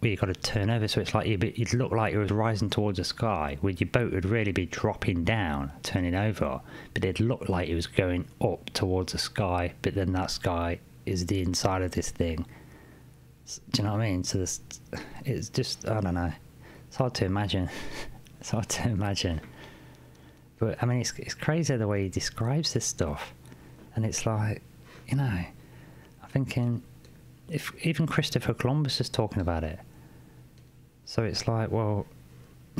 where you got to turn over, so it's like you'd, you'd look like you was rising towards the sky, where your boat would really be dropping down, turning over, but it'd look like it was going up towards the sky, but then that sky is the inside of this thing. Do you know what I mean? So this, it's just I don't know. It's hard to imagine. It's hard to imagine. But I mean, it's it's crazy the way he describes this stuff, and it's like, you know, I'm thinking if even Christopher Columbus is talking about it. So it's like, well,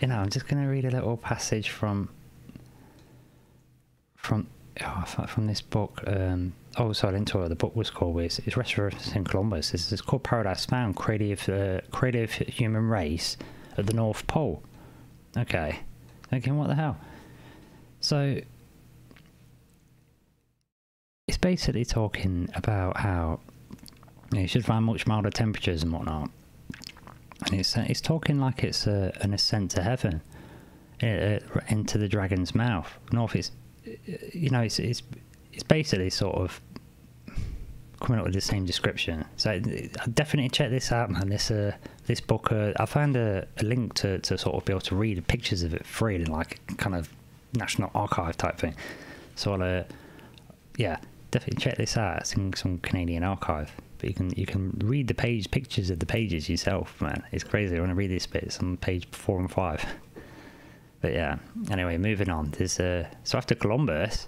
you know, I'm just going to read a little passage from from oh, from this book. Um, oh, sorry, I didn't tell the book was called. It's, it's referencing Columbus. It's, it's called Paradise Found: Creative uh, Creative Human Race at the North Pole. Okay, thinking what the hell? So it's basically talking about how you should find much milder temperatures and whatnot. And it's it's talking like it's a, an ascent to heaven, uh, uh into the dragon's mouth. North is, you know, it's it's it's basically sort of coming up with the same description. So definitely check this out, man. This uh, this book, uh, I found a, a, link to, to sort of be able to read pictures of it freely, like kind of National Archive type thing. So I'll, uh, yeah, definitely check this out. It's in some Canadian archive but you can you can read the page pictures of the pages yourself, man. It's crazy. I want to read this bit. It's on page four and five. But yeah. Anyway, moving on. There's uh, so after Columbus,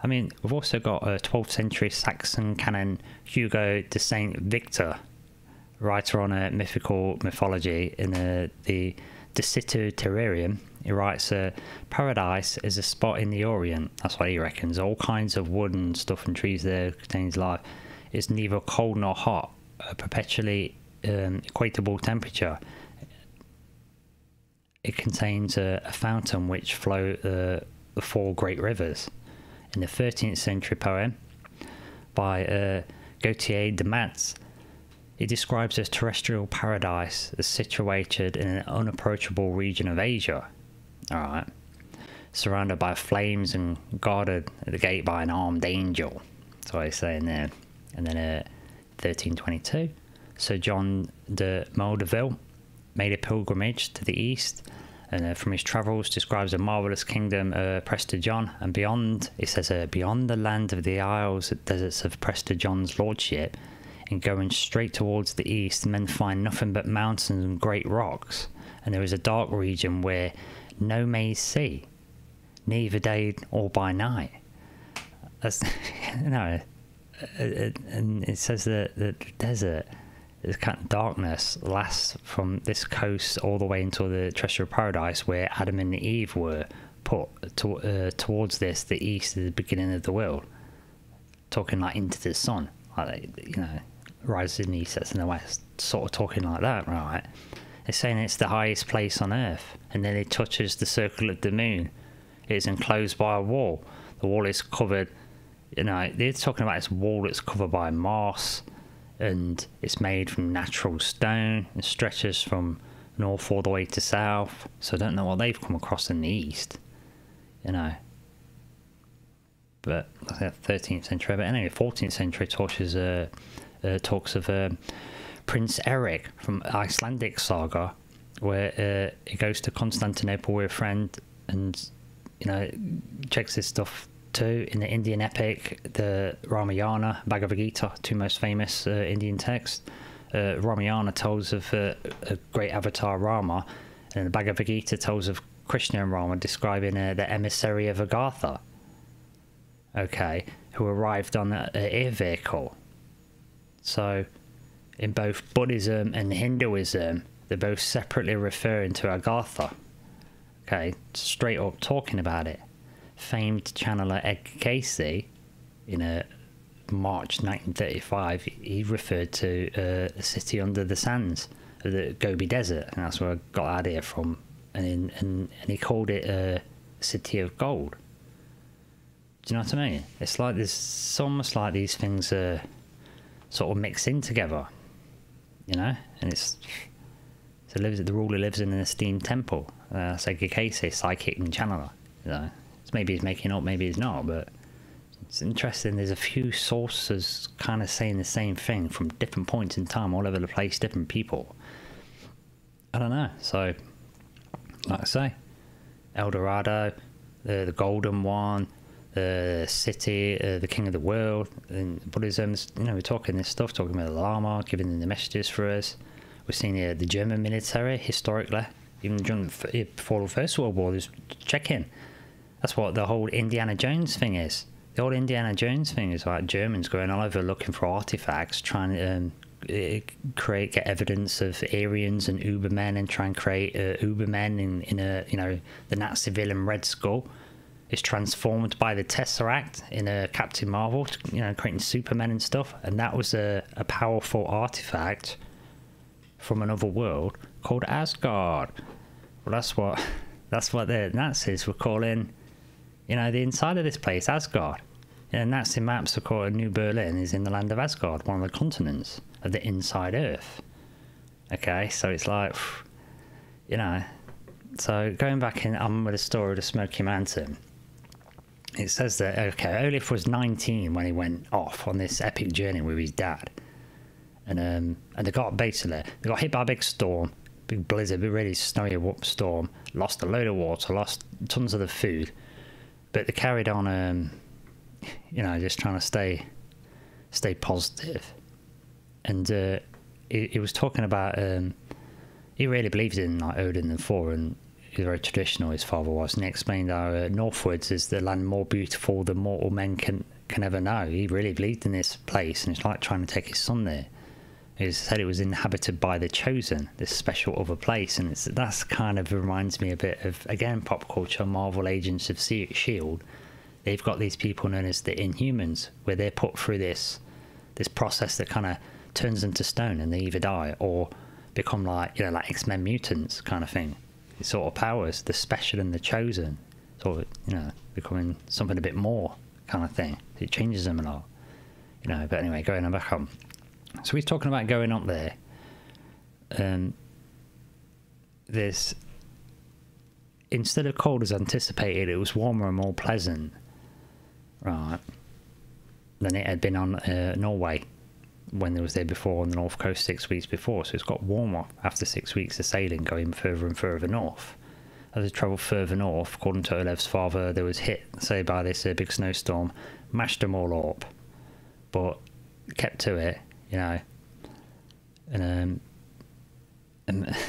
I mean, we've also got a 12th century Saxon canon Hugo de Saint Victor, writer on a mythical mythology in the the De Situ Terrarum. He writes, uh, "Paradise is a spot in the Orient." That's what he reckons. All kinds of wood and stuff and trees there contains life It's neither cold nor hot, a perpetually um, equatable temperature, it contains a, a fountain which flow uh, the four great rivers. In the 13th century poem by uh, Gautier de Metz, it describes a terrestrial paradise that's situated in an unapproachable region of Asia. All right. Surrounded by flames and guarded at the gate by an armed angel. That's what I say in there. And then uh, 1322, Sir John de Mandeville made a pilgrimage to the east and uh, from his travels describes a marvelous kingdom, uh, Prester John, and beyond, it says, uh, beyond the land of the isles, the deserts of Prester John's lordship, and going straight towards the east, men find nothing but mountains and great rocks, and there is a dark region where no may see, neither day or by night. That's, know, uh, uh, and it says that the desert this kind of darkness lasts from this coast all the way into the terrestrial paradise where Adam and Eve were put to, uh, towards this, the east, the beginning of the world. Talking like into the sun, like you know, rises in the east, sets in the west, sort of talking like that, right? It's saying it's the highest place on earth, and then it touches the circle of the moon. It's enclosed by a wall. The wall is covered, you know, they're talking about this wall that's covered by moss and it's made from natural stone and stretches from north all the way to south. So I don't know what they've come across in the east, you know. But like that 13th century, but anyway, 14th century talks, uh, uh, talks of uh, Prince Eric from Icelandic saga, where uh, he goes to Constantinople with a friend and you know checks his stuff too in the Indian epic, the Ramayana, Bhagavad Gita, two most famous uh, Indian texts. Uh, Ramayana tells of uh, a great avatar Rama, and the Bhagavad Gita tells of Krishna and Rama describing uh, the emissary of Agartha. Okay, who arrived on an air vehicle. So, in both Buddhism and Hinduism, they're both separately referring to Agartha. Okay, straight up talking about it famed channeler Ed Cayce, in a March 1935, he referred to uh, a city under the sands of the Gobi Desert, and that's where I got that idea from. And in, and, and he called it a city of gold. Do you know what I mean? It's like there's almost like these things are sort of mixed mixing together, you know. And it's so lives the ruler lives in an esteemed temple. Uh, so Cayce, psychic and channeler, you know. So maybe he's making up, maybe he's not, but it's interesting. There's a few sources kind of saying the same thing from different points in time, all over the place, different people. I don't know. So, like I say, El Dorado, the, the Golden One, the city, uh, the King of the World, and Buddhism. You know, we're talking this stuff, talking about the Lama, giving them the messages for us. We're seeing uh, the German military historically, even during before the First World War. There's check in that's what the whole Indiana Jones thing is. The whole Indiana Jones thing is like Germans going all over looking for artifacts, trying to um, eh, create get evidence of Aryans and Ubermen, and try and create uh, Ubermen in in a you know the Nazi villain Red Skull is transformed by the Tesseract in a Captain Marvel, you know, creating Supermen and stuff, and that was a, a powerful artifact from another world called Asgard. Well, that's what that's what the Nazis were calling you know, the inside of this place, Asgard. And that's Nazi maps are called New Berlin is in the land of Asgard, one of the continents of the inside Earth. Okay, so it's like, you know, so going back in, I'm with the story of the Smoky Mountain. It says that okay, Olaf was 19 when he went off on this epic journey with his dad, and um, and they got basically they got hit by a big storm, big blizzard, big really snowy storm, lost a load of water, lost tons of the food, but they carried on, um, you know, just trying to stay stay positive. And uh, he, he, was talking about um, he really believes in like Odin and Thor, and he's very traditional. His father was, and he explained how uh, northwards is the land more beautiful than mortal men can can ever know. He really believed in this place, and it's like trying to take his son there. He said it was inhabited by the chosen, this special other place, and it's that's kind of reminds me a bit of again pop culture, Marvel Agents of Shield. They've got these people known as the Inhumans, where they're put through this this process that kind of turns them to stone and they either die or become like you know like X Men mutants kind of thing. Sort of powers, the special and the chosen, sort of you know becoming something a bit more kind of thing. It changes them a lot, you know. But anyway, going on back on. So he's talking about going up there. Um, this instead of cold as anticipated, it was warmer and more pleasant, right? Than it had been on uh, Norway when they was there before on the north coast six weeks before. So it's got warmer after six weeks of sailing, going further and further north. As they travelled further north, according to Olaf's father, there was hit, say, by this uh, big snowstorm, mashed them all up, but kept to it, you know. And um, and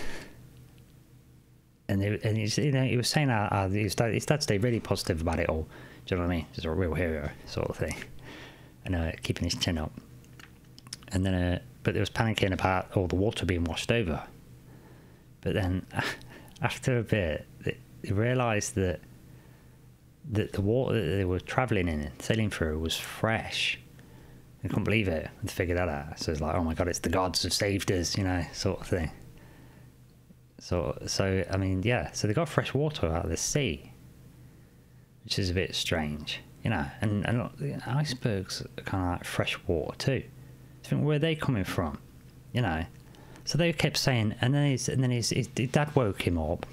and, it, and he's, you know, he was saying uh, uh, his, dad, his dad stayed really positive about it all. Do you know what I mean? He's a real hero sort of thing, and uh, keeping his chin up. And then, uh, but there was panicking about all the water being washed over. But then, after a bit, they, they realised that that the water that they were travelling in sailing through was fresh. They couldn't believe it. They figured that out. So it's like, oh my god, it's the gods have saved us, you know, sort of thing. So, so I mean, yeah. So they got fresh water out of the sea, which is a bit strange, you know. And and look, icebergs are kind of like fresh water too. think where are they coming from, you know? So they kept saying, and then his and then his, his dad woke him up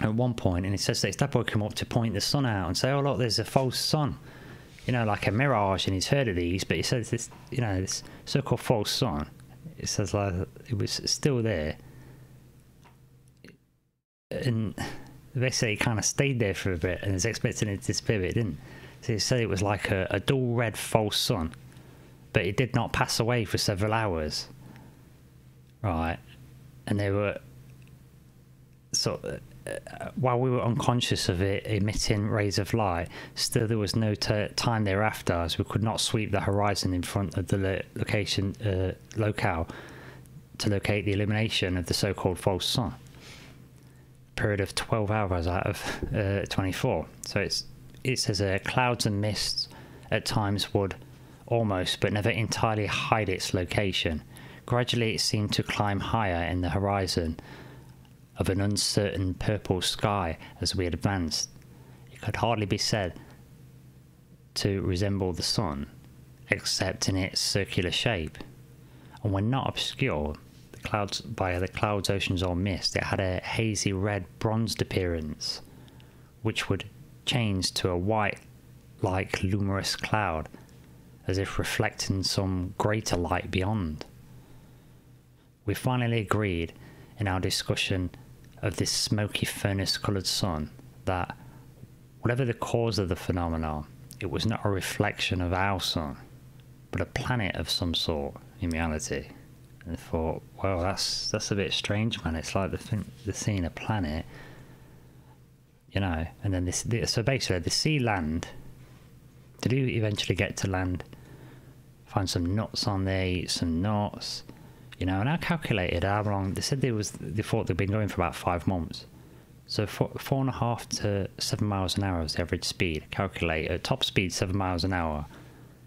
at one point, and he says that his dad woke him up to point the sun out and say, "Oh look, there's a false sun." You know, like a mirage, and he's heard of these, but he says this, you know, this so-called false sun. It says like it was still there, and they say it kind of stayed there for a bit and is expecting it to disappear, it didn't. So they said it was like a, a dull red false sun, but it did not pass away for several hours. Right, and they were so while we were unconscious of it emitting rays of light, still there was no time thereafter as we could not sweep the horizon in front of the lo location uh, locale to locate the illumination of the so-called false sun period of 12 hours out of uh, 24. So it's it says uh, clouds and mists at times would almost but never entirely hide its location. Gradually it seemed to climb higher in the horizon of an uncertain purple sky as we advanced. It could hardly be said to resemble the sun, except in its circular shape, and when not obscure, clouds by the clouds, oceans, or mist, it had a hazy red bronzed appearance, which would change to a white like luminous cloud, as if reflecting some greater light beyond. We finally agreed in our discussion of this smoky furnace coloured sun that whatever the cause of the phenomenon, it was not a reflection of our sun, but a planet of some sort in reality and thought, well, that's that's a bit strange, man. It's like the thing, the seeing a planet, you know. And then this, so basically, the sea land. Did you eventually get to land? Find some nuts on there, eat some nuts, you know. And I calculated how long. They said they was. They thought they'd been going for about five months. So four, four and a half to seven miles an hour is the average speed. Calculate at top speed seven miles an hour.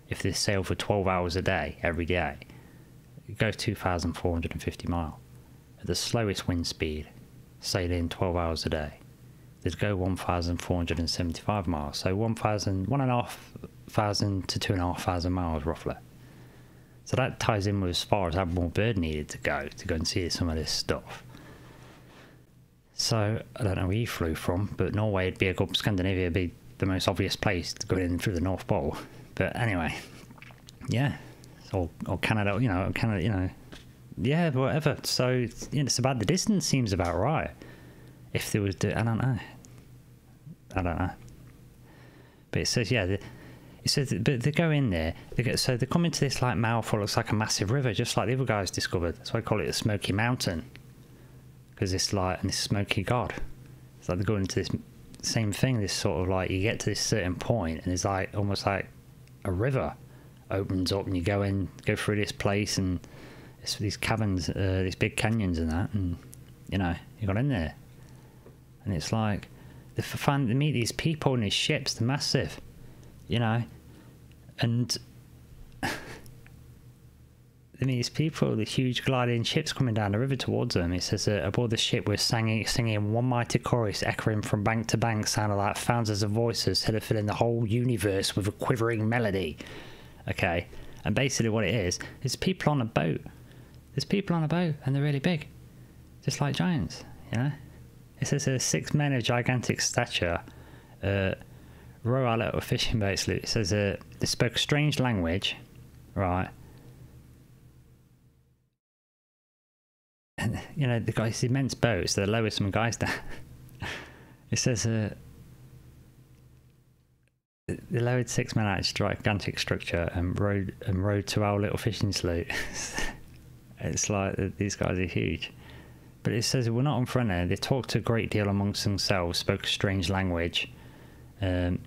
If they sail for twelve hours a day every day, it goes 2,450 mile at the slowest wind speed, sailing 12 hours a day. They'd go 1,475 miles, so 1,000, 1,500 to 2,500 miles roughly. So that ties in with as far as Admiral Byrd needed to go to go and see some of this stuff. So I don't know where he flew from, but Norway would be a good Scandinavia would be the most obvious place to go in through the North Pole. But anyway, yeah, or or Canada, you know, Canada, you know, yeah, whatever. So you know, it's about the distance seems about right. If there was, I don't know, I don't know. But it says yeah. It says, but they go in there. They so they come into this like mouth, what looks like a massive river, just like the other guys discovered. That's why I call it the Smoky Mountain, because it's like and this smoky god. It's like they go into this same thing. This sort of like you get to this certain point, and it's like almost like a river opens up and you go in, go through this place and it's these caverns, uh, these big canyons and that, and you know, you got in there, and it's like they find they meet these people in these ships, they're massive, you know, and I mean, these people, the huge gliding ships coming down the river towards them. It says aboard the ship we're singing, singing one mighty chorus, echoing from bank to bank, sounding like thousands of voices, filling the whole universe with a quivering melody. Okay, and basically what it is is people on a boat. There's people on a boat, and they're really big, just like giants. You know, it says uh, six men of gigantic stature. Uh, row our little fishing boats. It says uh, they spoke a strange language, right? And you know the guys, immense boats. they lowered some guys down. it says uh, they lowered six men out of gigantic structure and rowed and rowed to our little fishing sloop. it's like uh, these guys are huge. But it says we're not unfriendly. They talked a great deal amongst themselves, spoke a strange language. Um,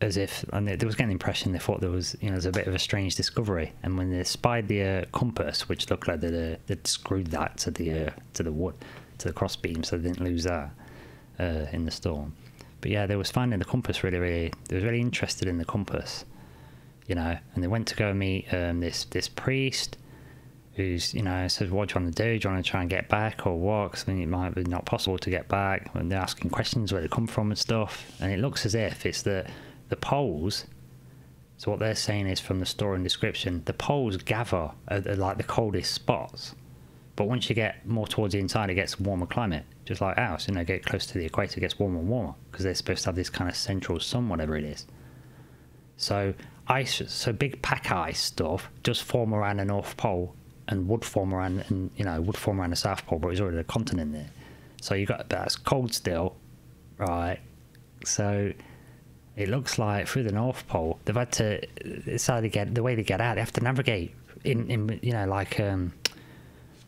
as if and they was getting the impression they thought there was you know there's a bit of a strange discovery. And when they spied the uh, compass which looked like they'd, uh, they'd screwed that to the uh, to the wood to the crossbeam so they didn't lose that uh, in the storm. But yeah they was finding the compass really really they was really interested in the compass you know. And they went to go meet um, this this priest who's you know says what do you want to do? Do you want to try and get back or what? Because it might be not possible to get back. And they're asking questions where they come from and stuff. And it looks as if it's that the poles so what they're saying is from the story and description the poles gather at, like the coldest spots but once you get more towards the inside it gets warmer climate just like ours you know get close to the equator it gets warmer and warmer because they're supposed to have this kind of central sun whatever it is. So ice so big pack ice stuff just form around the north pole and would form around and you know would form around the south pole but there's already a continent there. So you got that's cold still right? So it looks like through the North Pole they've had to decide to get the way they get out. They have to navigate in, in you know, like um,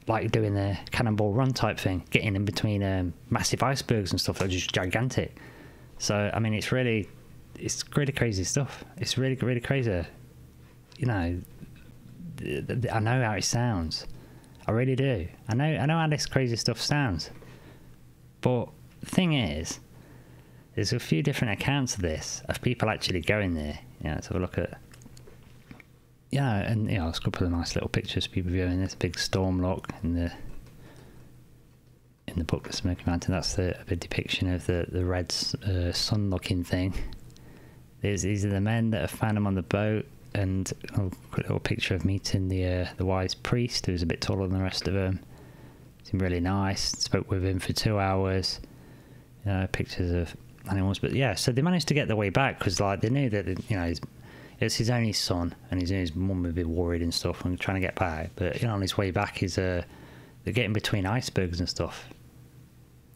like doing the cannonball run type thing, getting in between um, massive icebergs and stuff that are just gigantic. So I mean, it's really, it's really crazy stuff. It's really really crazy. You know, I know how it sounds. I really do. I know I know how this crazy stuff sounds. But the thing is there's a few different accounts of this of people actually going there. Yeah, let's have a look at. Yeah, and you know, it's a couple of nice little pictures of people viewing this big storm lock in the in the book, The Smoky Mountain. That's the, the depiction of the the red uh, sun looking thing. There's, these are the men that have found him on the boat, and a quick little picture of meeting the uh, the wise priest, who's a bit taller than the rest of them. Seemed really nice. Spoke with him for two hours. You know, pictures of animals. But yeah, so they managed to get their way back because like they knew that you know it's his only son, and his, his mum would be worried and stuff and trying to get back. But you know, on his way back, he's uh, they're getting between icebergs and stuff.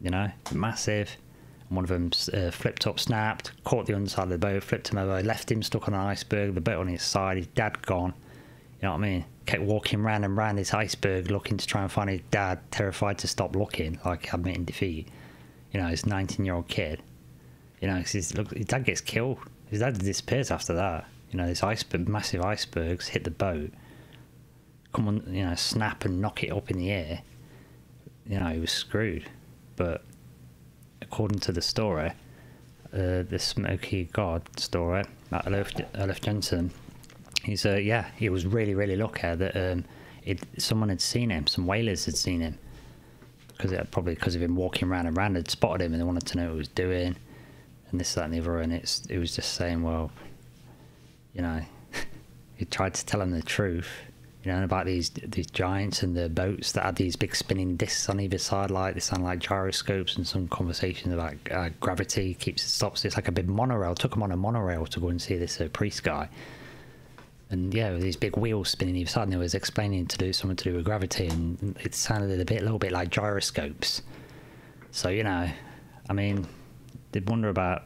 You know, massive. And one of them uh, flipped up, snapped, caught the underside of the boat, flipped him over, left him stuck on an iceberg. The boat on his side, his dad gone. You know what I mean? Kept walking round and round this iceberg, looking to try and find his dad, terrified to stop looking, like admitting defeat. You know, his 19 year old kid you know, his, look, his dad gets killed. His dad disappears after that. You know, this iceberg, massive icebergs hit the boat, come on, you know, snap and knock it up in the air. You know, he was screwed. But according to the story, uh, the Smoky God story, Olaf Jansen, he's uh, yeah, he was really really lucky that um, it, someone had seen him, some whalers had seen him, because probably because of him walking around and around, had spotted him and they wanted to know what he was doing and this, that, and the other. And it's it was just saying, well, you know, he tried to tell him the truth, you know, about these these giants and the boats that had these big spinning discs on either side, like they sound like gyroscopes, and some conversations about uh, gravity keeps stops. It's like a big monorail. Took him on a monorail to go and see this uh, priest guy. And yeah, these big wheels spinning either side, and he was explaining to do something to do with gravity, and it sounded a bit, a little bit like gyroscopes. So you know, I mean, did wonder about.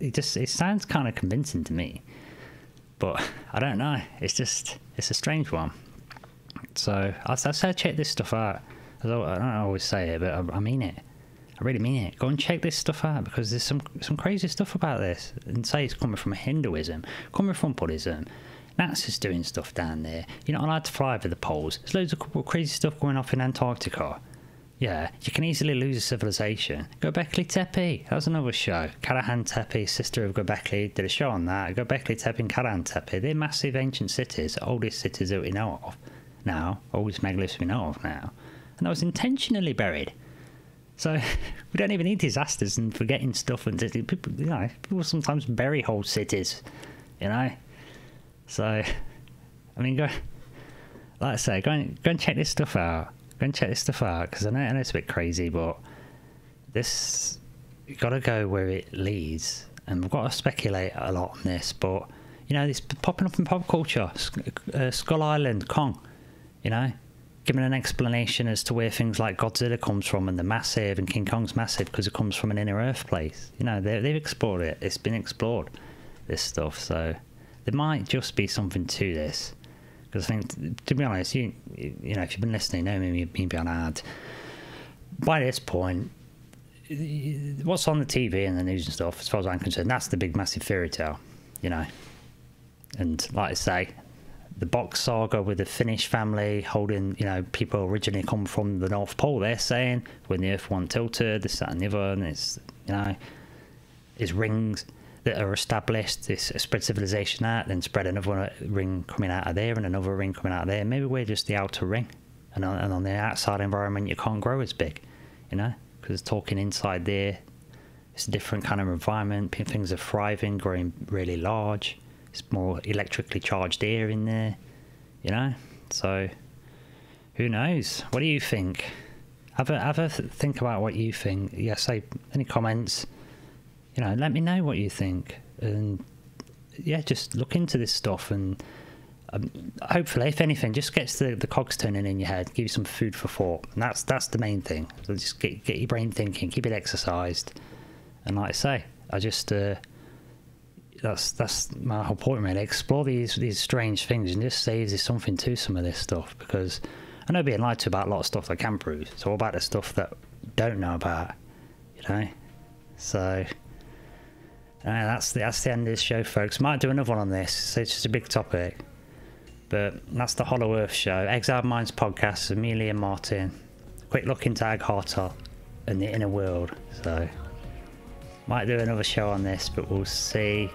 It just it sounds kind of convincing to me, but I don't know. It's just it's a strange one. So I, I say check this stuff out. I don't, I don't always say it, but I, I mean it. I really mean it. Go and check this stuff out because there's some some crazy stuff about this. And say it's coming from Hinduism, coming from Buddhism. NASA's doing stuff down there. You're not allowed to fly over the poles. There's loads of crazy stuff going off in Antarctica. Yeah, you can easily lose a civilization. Göbekli Tepe, that was another show. Karahan Tepe, sister of Göbekli, did a show on that. Göbekli Tepe and Karahan Tepe, they're massive ancient cities, oldest cities that we know of now, oldest megaliths we know of now. And that was intentionally buried. So we don't even need disasters and forgetting stuff and people, you know, people sometimes bury whole cities, you know. So, I mean, go, like I say, go and, go and check this stuff out and check this stuff out because I know, I know it's a bit crazy, but this you got to go where it leads, and we've got to speculate a lot on this. But you know, it's popping up in pop culture. Uh, Skull Island, Kong, you know, giving an explanation as to where things like Godzilla comes from and the massive and King Kong's massive because it comes from an inner Earth place. You know, they've explored it. It's been explored. This stuff, so there might just be something to this. Because I think, to be honest, you you know, if you've been listening, know me, being ad. By this point, what's on the TV and the news and stuff, as far as I'm concerned, that's the big massive fairy tale, you know. And like I say, the box saga with the Finnish family holding, you know, people originally come from the North Pole. They're saying when the Earth one tilted, this, that, and the other, and it's, you know, it's rings that are established, this uh, spread civilization out, then spread another uh, ring coming out of there and another ring coming out of there. Maybe we're just the outer ring, and on, and on the outside environment, you can't grow as big, you know, because talking inside there, it's a different kind of environment. Things are thriving, growing really large. It's more electrically charged air in there, you know. So, who knows? What do you think? Have a have a think about what you think. Yeah, say any comments you know, let me know what you think, and yeah, just look into this stuff, and um, hopefully, if anything, just gets the, the cogs turning in your head, give you some food for thought, and that's that's the main thing. So just get get your brain thinking, keep it exercised, and like I say, I just uh, that's that's my whole point really. Explore these these strange things and just see if there's something to some of this stuff because I know being lied to about a lot of stuff that can prove. So what about the stuff that don't know about, you know? So uh, that's the that's the end of this show, folks. Might do another one on this. So it's just a big topic, but that's the Hollow Earth show. Exiled Minds podcast. Amelia and Martin. Quick look into Ag and the inner world. So might do another show on this, but we'll see.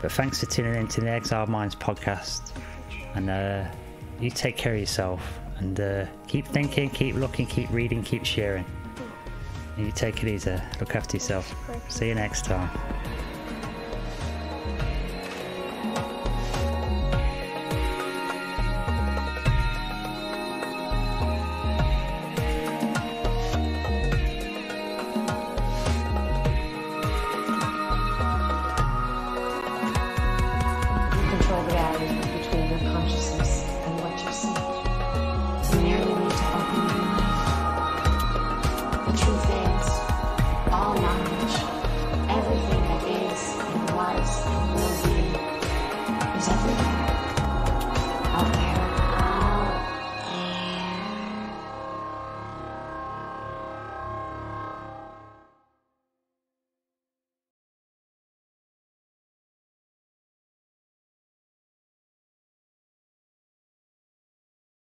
But thanks for tuning in to the Exiled Minds podcast, and uh, you take care of yourself and uh, keep thinking, keep looking, keep reading, keep sharing. And you take it easy. Look after yourself. See you next time.